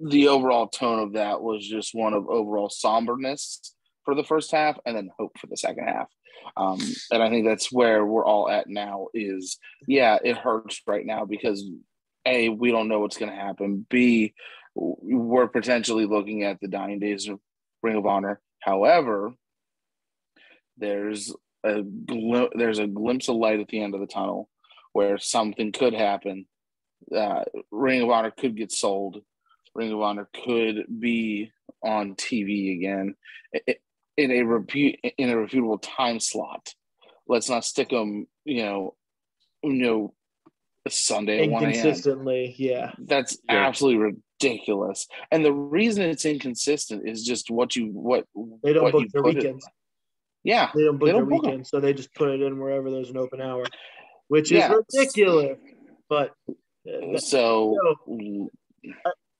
the overall tone of that was just one of overall somberness for the first half, and then hope for the second half. Um, and I think that's where we're all at now. Is yeah, it hurts right now because a we don't know what's going to happen. B we're potentially looking at the dying days of Ring of Honor. However, there's a there's a glimpse of light at the end of the tunnel where something could happen. Uh, Ring of Honor could get sold. Ring of Honor could be on TV again i- in a repu- in a reputable time slot. Let's not stick them, you know, you know, Sunday at one a.m. inconsistently. Yeah, That's Yeah. absolutely ridiculous. And the reason it's inconsistent is just what you what they don't what book you their put it- weekends. Yeah, They don't book They their don't book 'em. weekends, so they just put it in wherever there's an open hour, which is Yeah. ridiculous. But uh, so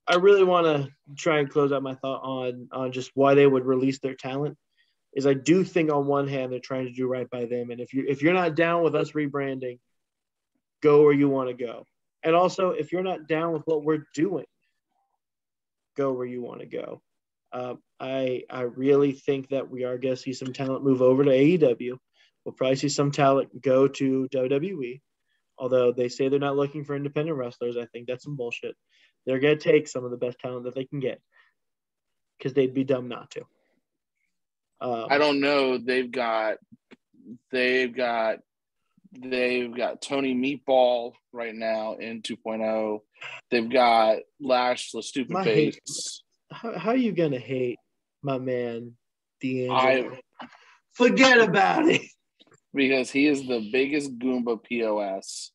I really want to try and close out my thought on on just why they would release their talent. Is I do think on one hand they're trying to do right by them, and if you if you're not down with us rebranding, go where you want to go. And also, if you're not down with what we're doing, go where you want to go. Um, I I really think that we are going to see some talent move over to AEW. We'll probably see some talent go to WWE. Although they say they're not looking for independent wrestlers, I think that's some bullshit. They're going to take some of the best talent that they can get because they'd be dumb not to. Um, I don't know. They've got they've got they've got Tony Meatball right now in 2.0. They've got Lash the stupid My hate- face. How, how are you going to hate my man, D'Angelo? I Forget about it. because he is the biggest Goomba POS.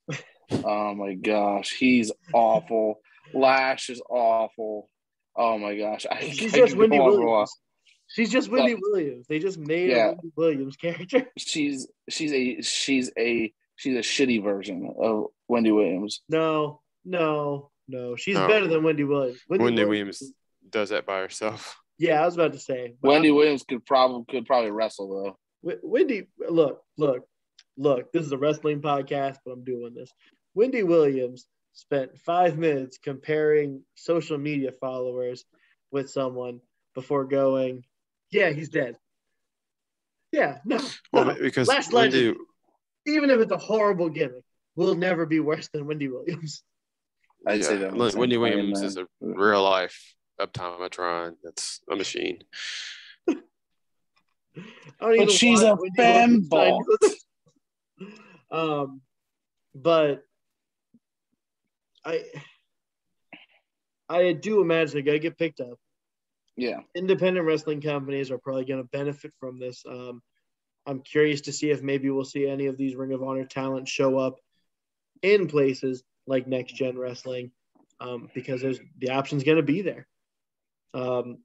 oh my gosh, he's awful. Lash is awful. Oh my gosh, I, She's I just could Wendy go a. Williams. She's just Wendy But- Williams. They just made Yeah. a Wendy Williams character. She's she's a she's a she's a shitty version of Wendy Williams. No, no, no. She's No. better than Wendy Williams. Wendy Williams does that by herself. Yeah, I was about to say. but Wendy Williams could probably could probably wrestle though. Wendy, look, look, look. This is a wrestling podcast, but I'm doing this. Wendy Williams spent five minutes comparing social media followers with someone before going, "Yeah, he's dead." Yeah, no, Well, no. because Last Wendy, legend. even if it's a horrible gimmick, will never be worse than Wendy Williams. I'd yeah, say that. Len- Wendy Williams is a real life optometron. That's a machine. but she's a Wendy Williams um, but I, I do imagine they gotta get picked up. Yeah, Independent wrestling companies are probably going to benefit from this. Um, I'm curious to see if maybe we'll see any of these Ring of Honor talent show up in places like Next Gen Wrestling, um, because there's the option's going to be there. Um,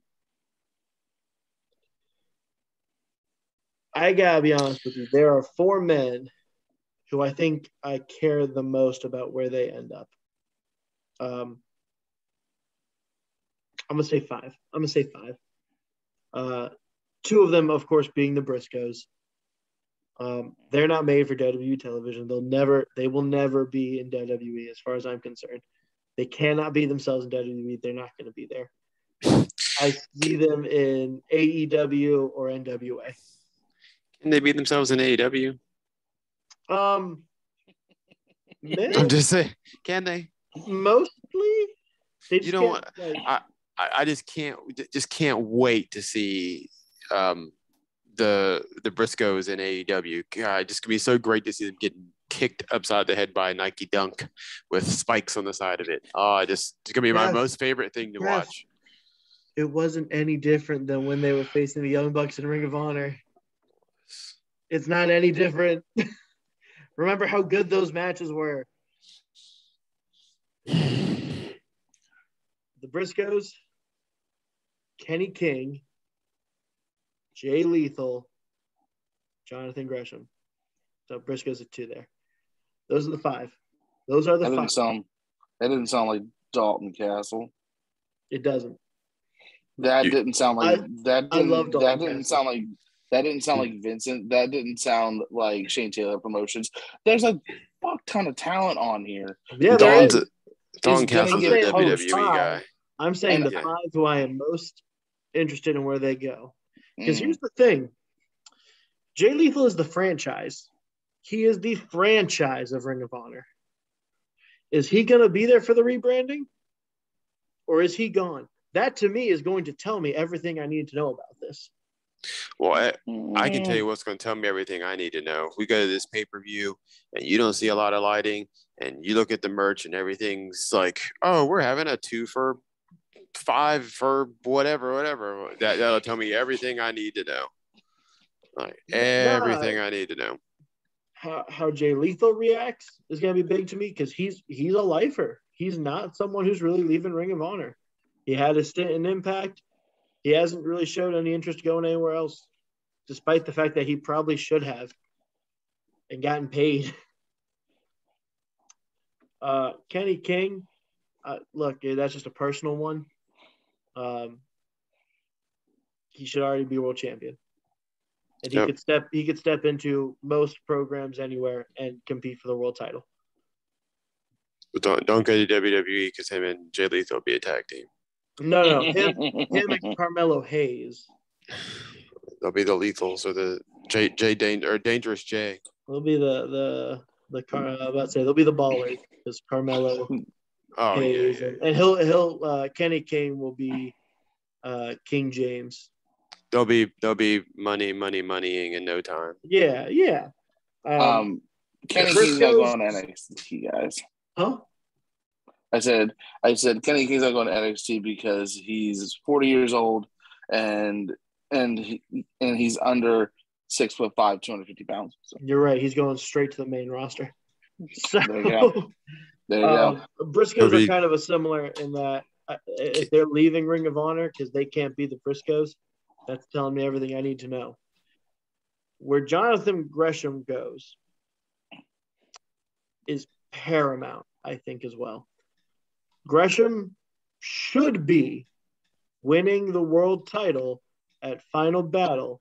I gotta be honest with you. There are four men who I think I care the most about where they end up. Um, I'm gonna say five. I'm gonna say five. Uh, two of them, of course, being the Briscoes. Um, they're not made for WWE television. They'll never, they will never be in WWE, as far as I'm concerned. They cannot be themselves in WWE. They're not going to be there. I see them in AEW or NWA. Can they be themselves in AEW? Um, I'm just saying. Can they? mostly. They You know can't, like- I, I just can't just can't wait to see um, the the Briscoes in AEW. God, it's gonna be so great to see them getting kicked upside the head by a Nike Dunk with spikes on the side of it. Oh, just it's gonna be my most favorite thing to Yes. watch. it wasn't any different than when they were facing the Young Bucks in Ring of Honor. It's not any different. Remember how good those matches were. The Briscoes, Kenny King, Jay Lethal, Jonathan Gresham. So Briscoes at two there. Those are the five. Those are the that five. didn't sound that didn't sound like Dalton Castle. It doesn't. That You- didn't sound like that. I Didn't, love Dalton that didn't Castle. sound like that didn't sound like Vincent. That didn't sound like Shane Taylor Promotions. There's a fuck ton of talent on here. Yeah, there Dawn's is. a, Dawn gonna Castle's a WWE guy. I'm saying And- the Yeah. five who I am most interested in where they go. Because Mm. here's the thing Jay Lethal is the franchise. He is the franchise of Ring of Honor. Is he going to be there for the rebranding? Or is he gone? That to me is going to tell me everything I need to know about this. Well, I, I can tell Mm. you what's going to tell me everything I need to know. We go to this pay per view and you don't see a lot of lighting, and you look at the merch and everything's like, oh, we're having a two for five for whatever, whatever. That that'll tell me everything I need to know. Like everything I need to know. how, how Jay Lethal reacts is going to be big to me because he's he's a lifer. He's not someone who's really leaving Ring of Honor. He had a stint in Impact. He hasn't really showed any interest going anywhere else, despite the fact that he probably should have and gotten paid. Uh, Kenny King, uh, look, that's just a personal one. Um, he should already be world champion and he yep. could step he could step into most programs anywhere and compete for the world title. But don't don't go to WWE because him and Jay Lethal will be a tag team. No, no, him, him and Carmelo Hayes. They'll be the Lethals or the J J Dang- or Dangerous Jay. They'll be the the the car. I about to say they'll be the ballers because Carmelo. Oh Hayes, yeah, yeah, yeah, and he'll he'll uh, Kenny King will be uh, King James there'll be there'll be money, money, moneying in no time. Yeah, yeah. Um, um Kenny King's not going to NXT, guys. Huh? I said, I said Kenny King's not going to NXT because he's 40 years old and and he, and he's under six foot five, 250 pounds. So. You're right. He's going straight to the main roster. So, there you go. There you um, go. Briscoes be... are kind of a similar in that uh, if they're leaving Ring of Honor because they can't be the Briscoes, that's telling me everything I need to know. Where Jonathan Gresham goes is paramount, I think, as well. Gresham should be winning the world title at Final Battle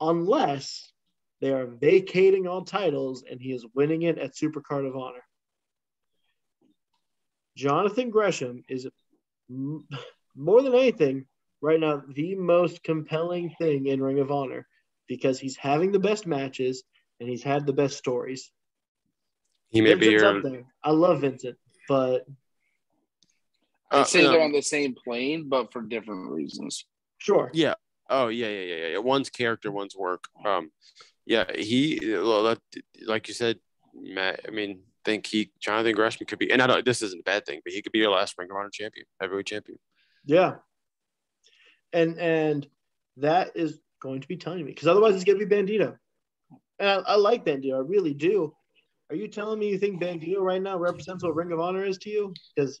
unless they are vacating all titles and he is winning it at Supercard of Honor. Jonathan Gresham is more than anything right now the most compelling thing in Ring of Honor because he's having the best matches and he's had the best stories. He may Vincent's be your... up there. I love Vincent, but I'd say uh, they're on the same plane, but for different reasons. Sure. Yeah. Oh yeah, yeah, yeah, yeah. One's character, one's work. Um, yeah, he well, like you said, Matt. I mean, think he Jonathan Gresham could be, and I don't. This isn't a bad thing, but he could be your last Ring of Honor champion, heavyweight champion. Yeah, and and that is going to be telling me because otherwise it's going to be Bandito. And I, I, like Bandito, I really do. Are you telling me you think Bandito right now represents what Ring of Honor is to you? Because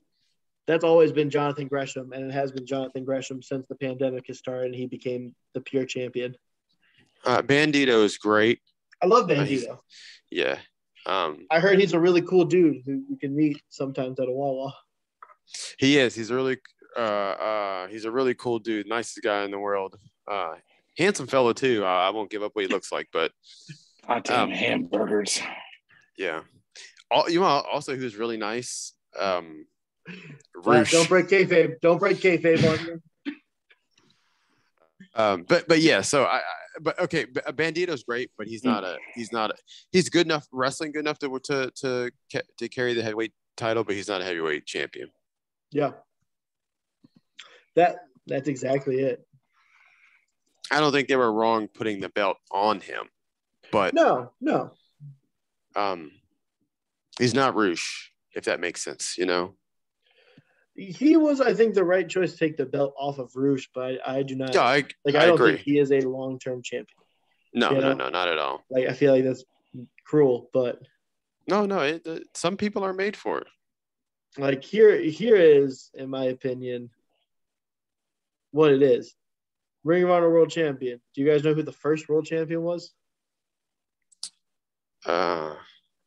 that's always been Jonathan Gresham, and it has been Jonathan Gresham since the pandemic has started and he became the pure champion. Uh, Bandito is great. I love Bandito. Uh, yeah. Um, I heard he's a really cool dude who you can meet sometimes at a Wawa. He is. He's really uh, uh, he's a really cool dude, nicest guy in the world. Uh, handsome fellow too. Uh, I won't give up what he looks like, but um, hamburgers. Yeah. All, you know, also who's really nice. Um, don't break kayfabe. Don't break kayfabe on you. Um, but but yeah, so I, I but okay, Bandito's great, but he's not a he's not a, he's good enough wrestling good enough to to to to carry the heavyweight title, but he's not a heavyweight champion. Yeah, that that's exactly it. I don't think they were wrong putting the belt on him, but no, no. Um, he's not Rush, if that makes sense. You know, he was, I think, the right choice to take the belt off of Rush, but I, do not. Yeah, I, like. I, I don't agree. think he is a long-term champion. No, no, no, not at all. Like I feel like that's cruel, but no, no. It, it, some people are made for it. Like here, here is, in my opinion, what it is. Ring of Honor World Champion. Do you guys know who the first World Champion was? Uh,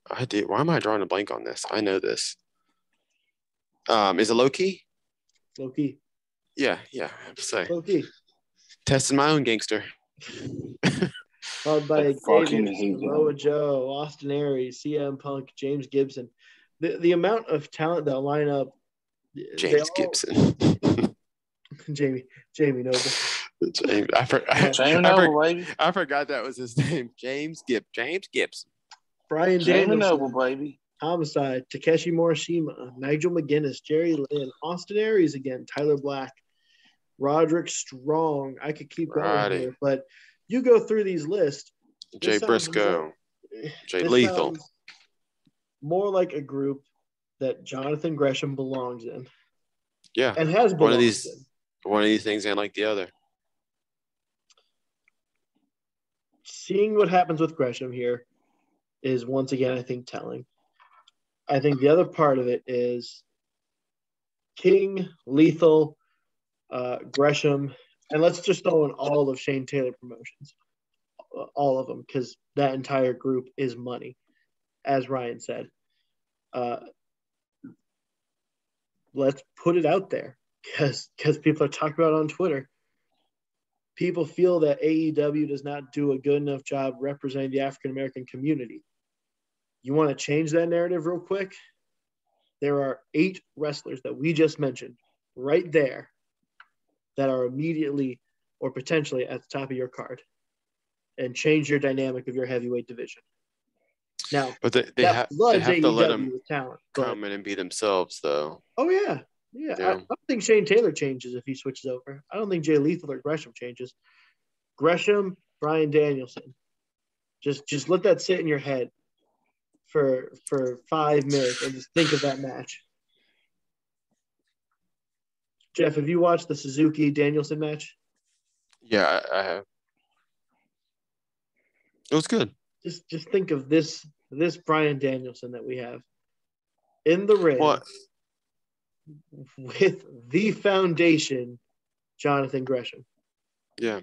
I did. Why am I drawing a blank on this? I know this. Um, is it Low Ki? Low Ki. Yeah, yeah. I have to say. Low Ki. Testing my own gangster. Followed by Samoa Joe, Austin Aries, CM Punk, James Gibson. The the amount of talent that line up. James all, Gibson. Jamie Jamie Noble. James, I, for, I, Jamie I, Noble, baby. I forgot that was his name. James Gibb. James Gibson. Brian Jamie Noble, baby. Homicide, Takeshi Morishima, Nigel McGuinness, Jerry Lynn, Austin Aries again, Tyler Black, Roderick Strong. I could keep going Righty. here, but you go through these lists. Jay Briscoe, like, Jay Lethal. More like a group that Jonathan Gresham belongs in. Yeah, and has one of these. In one of these things and like the other. Seeing what happens with Gresham here, is once again, I think, telling. I think the other part of it is King, Lethal, uh, Gresham, and let's just throw in all of Shane Taylor promotions, all of them, because that entire group is money, as Ryan said. Uh, let's put it out there because because people are talking about on Twitter. People feel that AEW does not do a good enough job representing the African American community. You want to change that narrative real quick? There are eight wrestlers that we just mentioned right there that are immediately or potentially at the top of your card and change your dynamic of your heavyweight division. Now, but they, they, ha- they have to let them talent, come but, in and be themselves, though. Oh yeah, yeah. yeah. I, I, don't think Shane Taylor changes if he switches over. I don't think Jay Lethal or Gresham changes. Gresham, Bryan Danielson. Just just let that sit in your head for for five minutes and just think of that match. Jeff, have you watched the Suzuki Danielson match? Yeah, I have. It was good. Just just think of this this Bryan Danielson that we have in the ring what? with the foundation, Jonathan Gresham. Yeah.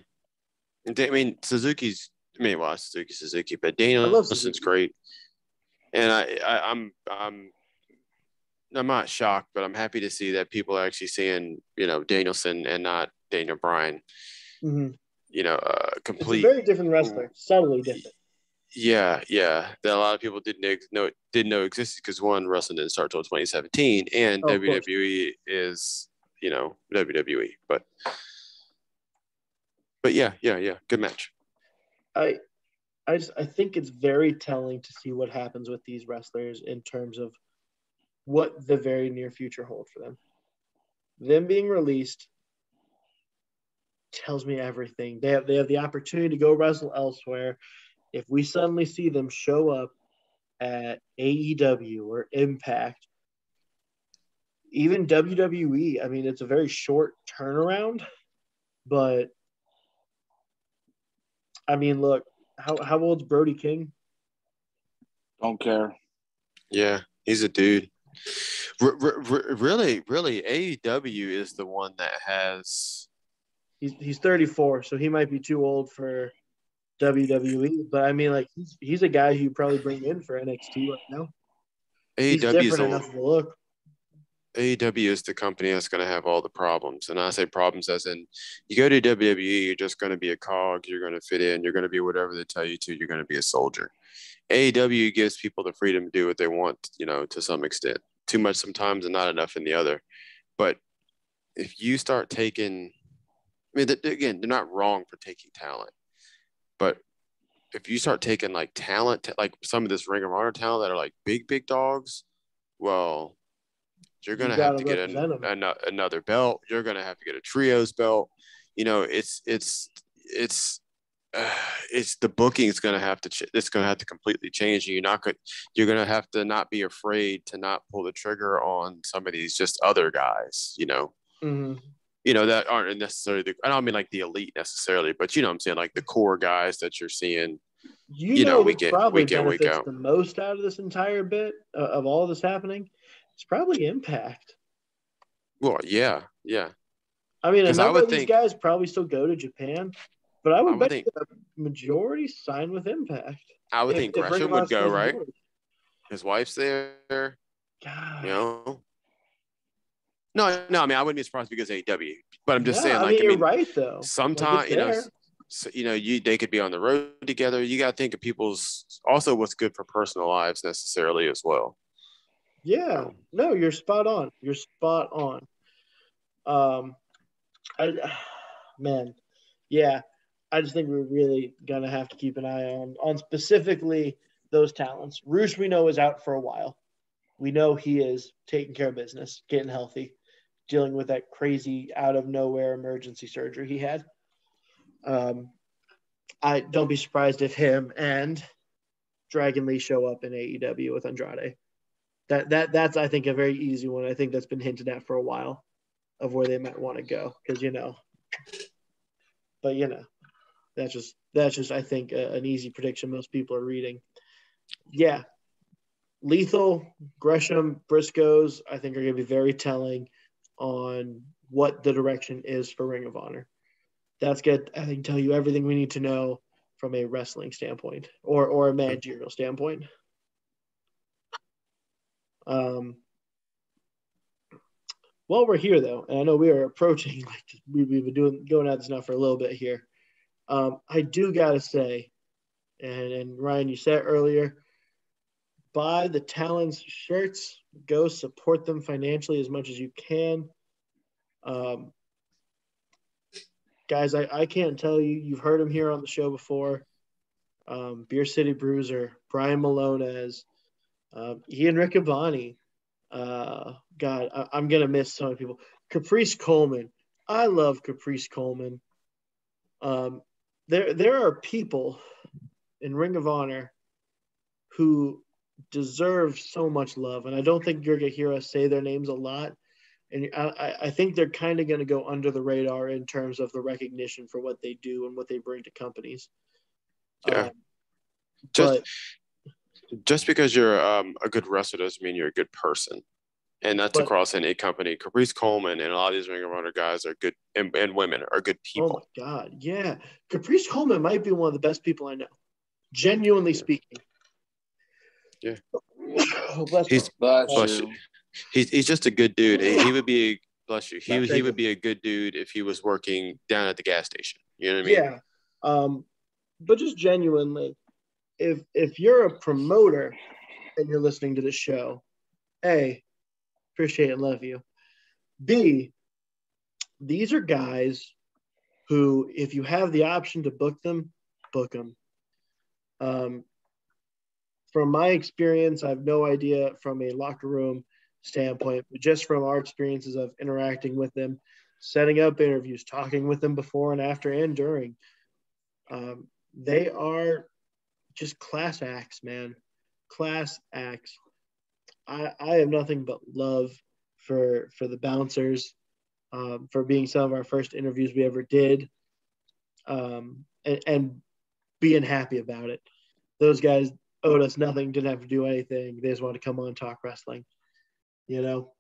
And I mean, Suzuki's, I mean, well, Suzuki, Suzuki, but Danielson's great. And I, I, I'm, I'm, I'm not shocked, but I'm happy to see that people are actually seeing, you know, Danielson and not Daniel Bryan. Mm-hmm. You know, uh, complete. very different wrestler, subtly different. Yeah, yeah. That a lot of people didn't know didn't know existed because one wrestling didn't start until 2017, and oh, WWE is you know WWE. But but yeah, yeah, yeah. Good match. I I just I think it's very telling to see what happens with these wrestlers in terms of what the very near future hold for them. Them being released tells me everything. They have they have the opportunity to go wrestle elsewhere if we suddenly see them show up at AEW or Impact, even WWE, I mean, it's a very short turnaround, but I mean, look, how, how old's Brody King? Don't care. Yeah, he's a dude. R- r- really, really, AEW is the one that has. He's, he's 34, so he might be too old for WWE, but I mean, like he's he's a guy who you probably bring in for NXT right now. AEW is enough to look. AEW is the company that's going to have all the problems, and I say problems as in you go to WWE, you're just going to be a cog, you're going to fit in, you're going to be whatever they tell you to, you're going to be a soldier. AEW gives people the freedom to do what they want, you know, to some extent. Too much sometimes and not enough in the other. But if you start taking, I mean, again, they're not wrong for taking talent but if you start taking like talent, like some of this Ring of Honor talent that are like big, big dogs, well, you're gonna you have to get an, an, another belt. You're gonna have to get a trios belt. You know, it's it's it's uh, it's the booking is gonna have to ch- it's gonna have to completely change. You're not good. You're gonna have to not be afraid to not pull the trigger on some of these just other guys. You know. Mm-hmm you know, that aren't necessarily the, I don't mean like the elite necessarily, but you know I'm saying? Like the core guys that you're seeing, you, you know, know, we get, probably week in, week out. The most out of this entire bit uh, of all this happening, it's probably impact. Well, yeah, yeah. I mean, a number I would of these think, guys probably still go to Japan, but I would, I would bet think, the majority sign with Impact. I would if, think Gresham would go, right? His wife's there. God. You know, no, no. I mean, I wouldn't be surprised because AEW, but I'm just yeah, saying, like, I mean, you're right though. Sometimes, like, you know, so, you know, you they could be on the road together. You got to think of people's also what's good for personal lives necessarily as well. Yeah, no, you're spot on. You're spot on. Um, I, man, yeah, I just think we're really gonna have to keep an eye on on specifically those talents. Rush, we know is out for a while. We know he is taking care of business, getting healthy dealing with that crazy out of nowhere emergency surgery he had. Um, I don't be surprised if him and Dragon Lee show up in AEW with Andrade. That that that's I think a very easy one. I think that's been hinted at for a while of where they might want to go because you know, but you know, that's just that's just I think a, an easy prediction most people are reading. yeah, Lethal, Gresham, Briscoes, I think are going to be very telling on what the direction is for Ring of Honor. That's good. I think tell you everything we need to know from a wrestling standpoint or or a managerial standpoint. Um, while we're here though, and I know we are approaching like we, we've been doing going at this now for a little bit here. Um, I do gotta say, and, and Ryan, you said earlier, buy the Talons shirts, go support them financially as much as you can. Um, guys, I, I can't tell you, you've heard him here on the show before. Um, Beer City Bruiser, Brian Milonas, uh, Ian Riccaboni. Uh, God, I, am going to miss so many people. Caprice Coleman. I love Caprice Coleman. Um, there, there are people in Ring of Honor who deserve so much love. And I don't think you're going to hear us say their names a lot. And I, I think they're kind of going to go under the radar in terms of the recognition for what they do and what they bring to companies. Yeah. Um, just, but, just because you're um, a good wrestler doesn't mean you're a good person. And that's but, across any company. Caprice Coleman and a lot of these Ring of Honor guys are good, and, and women are good people. Oh my God. Yeah. Caprice Coleman might be one of the best people I know, genuinely yeah. speaking. Yeah. Oh, bless he's, bless, bless you. He's, he's just a good dude. He, he would be bless you. He he would be a good dude if he was working down at the gas station. You know what I mean? Yeah. Um, but just genuinely, if if you're a promoter and you're listening to the show, A, appreciate and love you. B, these are guys who, if you have the option to book them, book them. Um, from my experience, I have no idea from a locker room standpoint, but just from our experiences of interacting with them, setting up interviews, talking with them before and after and during, um, they are just class acts, man. Class acts. I, I have nothing but love for for the bouncers, um, for being some of our first interviews we ever did, um, and, and being happy about it. Those guys owed us nothing, didn't have to do anything. They just wanted to come on talk wrestling. You know,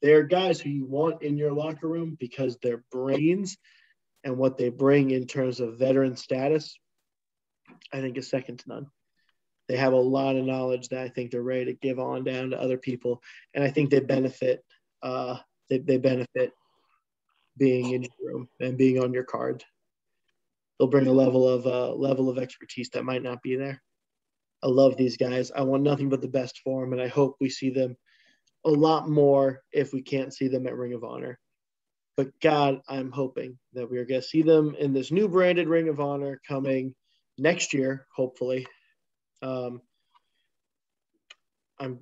they're guys who you want in your locker room because their brains and what they bring in terms of veteran status, I think is second to none. They have a lot of knowledge that I think they're ready to give on down to other people, and I think they benefit. Uh, they, they benefit being in your room and being on your card. They'll bring a level of uh, level of expertise that might not be there. I love these guys. I want nothing but the best for them, and I hope we see them a lot more if we can't see them at Ring of Honor. But God, I'm hoping that we are going to see them in this new branded Ring of Honor coming next year, hopefully. Um, I'm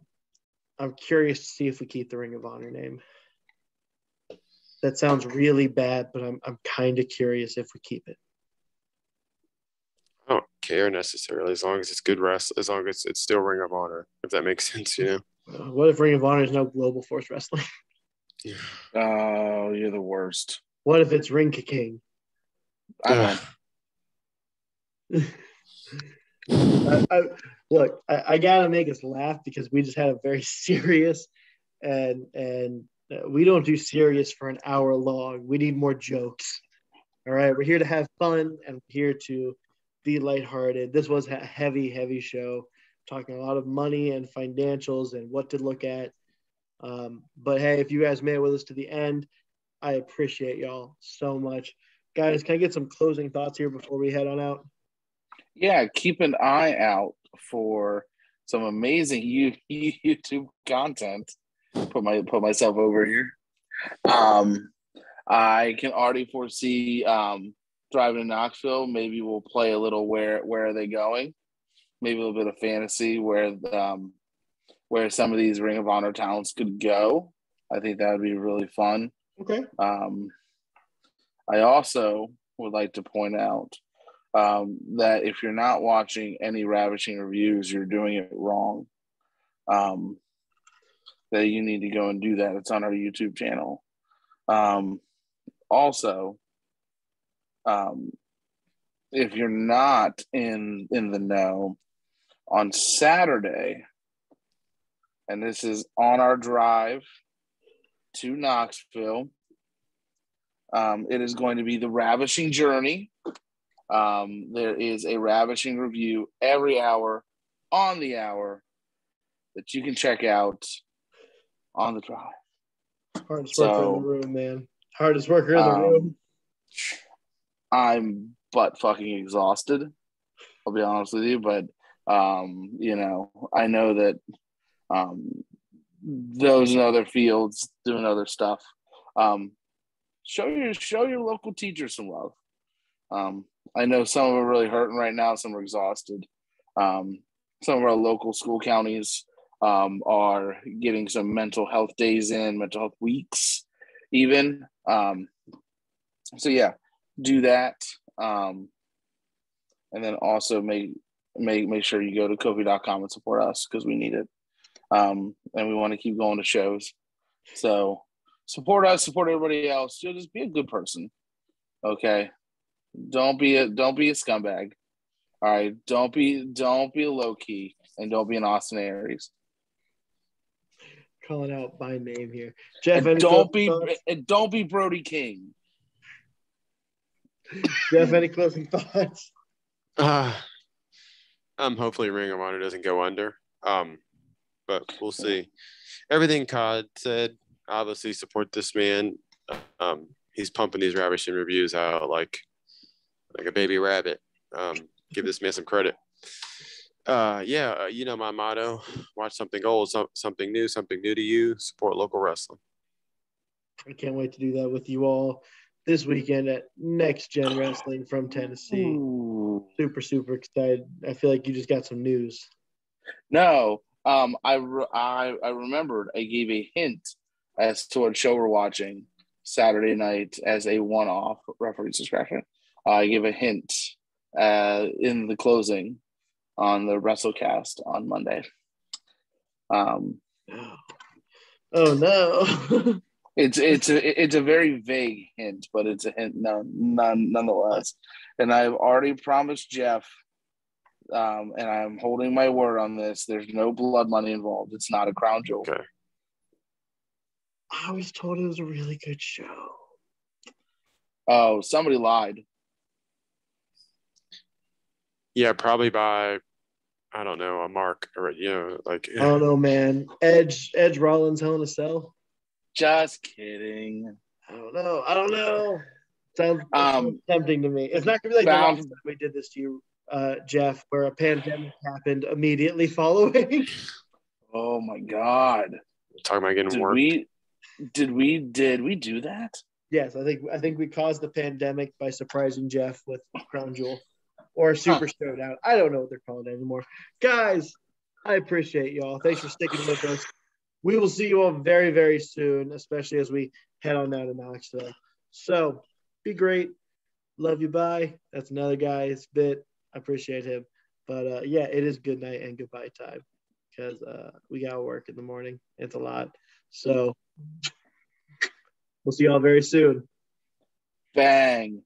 I'm curious to see if we keep the Ring of Honor name. That sounds really bad, but I'm I'm kind of curious if we keep it I don't care necessarily as long as it's good wrestling, as long as it's still Ring of Honor, if that makes sense, you know. Uh, what if Ring of Honor is no Global Force Wrestling? Oh, you're the worst. What if it's Ring King? I, I, look, I, I, gotta make us laugh because we just had a very serious, and and uh, we don't do serious for an hour long. We need more jokes. All right, we're here to have fun and we're here to be lighthearted. This was a heavy, heavy show, talking a lot of money and financials and what to look at. Um, but hey, if you guys made it with us to the end, I appreciate y'all so much. Guys, can I get some closing thoughts here before we head on out? Yeah, keep an eye out for some amazing YouTube content. Put my put myself over here. Um, I can already foresee um, driving to Knoxville, maybe we'll play a little where where are they going? Maybe a little bit of fantasy where um where some of these Ring of Honor talents could go. I think that would be really fun. Okay. Um, I also would like to point out um, that if you're not watching any ravishing reviews, you're doing it wrong. Um, that you need to go and do that. It's on our YouTube channel. Um, also, um, if you're not in in the know on Saturday, and this is on our drive to Knoxville. Um, it is going to be the Ravishing Journey. Um, there is a Ravishing review every hour on the hour that you can check out on the drive. Hardest So- worker in the room, man. Hardest worker in the Um, room. I'm butt fucking exhausted. I'll be honest with you, but um, you know, I know that um, those in other fields doing other stuff. Um, show your show your local teachers some love. Um, I know some of them are really hurting right now. Some are exhausted. Um, some of our local school counties um, are getting some mental health days in, mental health weeks, even. Um, so yeah, do that. Um, and then also make make make sure you go to Ko-fi.com and support us because we need it. Um, and we want to keep going to shows. So support us, support everybody else. You'll just be a good person. Okay. Don't be a don't be a scumbag. All right. Don't be don't be a low key and don't be an Austin Aries. Calling out my name here. Jeff, And don't be thoughts? and don't be Brody King. Jeff, any closing thoughts? Uh, um, hopefully Ring of Honor doesn't go under. Um, but we'll see. Everything Codd said, obviously support this man. Um, he's pumping these ravishing reviews out like like a baby rabbit. Um, give this man some credit. Uh, yeah, uh, you know my motto: watch something old, some, something new, something new to you. Support local wrestling. I can't wait to do that with you all this weekend at Next Gen Wrestling from Tennessee. Ooh. Super, super excited. I feel like you just got some news. No, um, I, re- I I remembered I gave a hint as to what show we're watching Saturday night as a one-off referee discretion. I give a hint uh, in the closing on the WrestleCast on Monday. Um, Oh no. it's it's a it's a very vague hint, but it's a hint none, none nonetheless. And I've already promised Jeff, um, and I'm holding my word on this. There's no blood money involved. It's not a crown jewel. Okay. I was told it was a really good show. Oh, somebody lied. Yeah, probably by I don't know a mark or you know like I don't know, man. Edge, Edge Rollins, Hell in a Cell. Just kidding. I don't know. I don't know. Sounds, Um, tempting to me. It's not gonna be like bound- the last time we did this to you, uh, Jeff, where a pandemic happened immediately following. Oh my god. talking about getting Did work. we did we did we do that? yes, I think I think we caused the pandemic by surprising Jeff with Crown Jewel or Super Showdown. I don't know what they're calling it anymore. Guys, I appreciate y'all. Thanks for sticking with us. We will see you all very, very soon, especially as we head on down to Knoxville. So be great. Love you. Bye. That's another guy's bit. I appreciate him. But uh, yeah, it is good night and goodbye time because uh, we got work in the morning. It's a lot. So we'll see y'all very soon. Bang.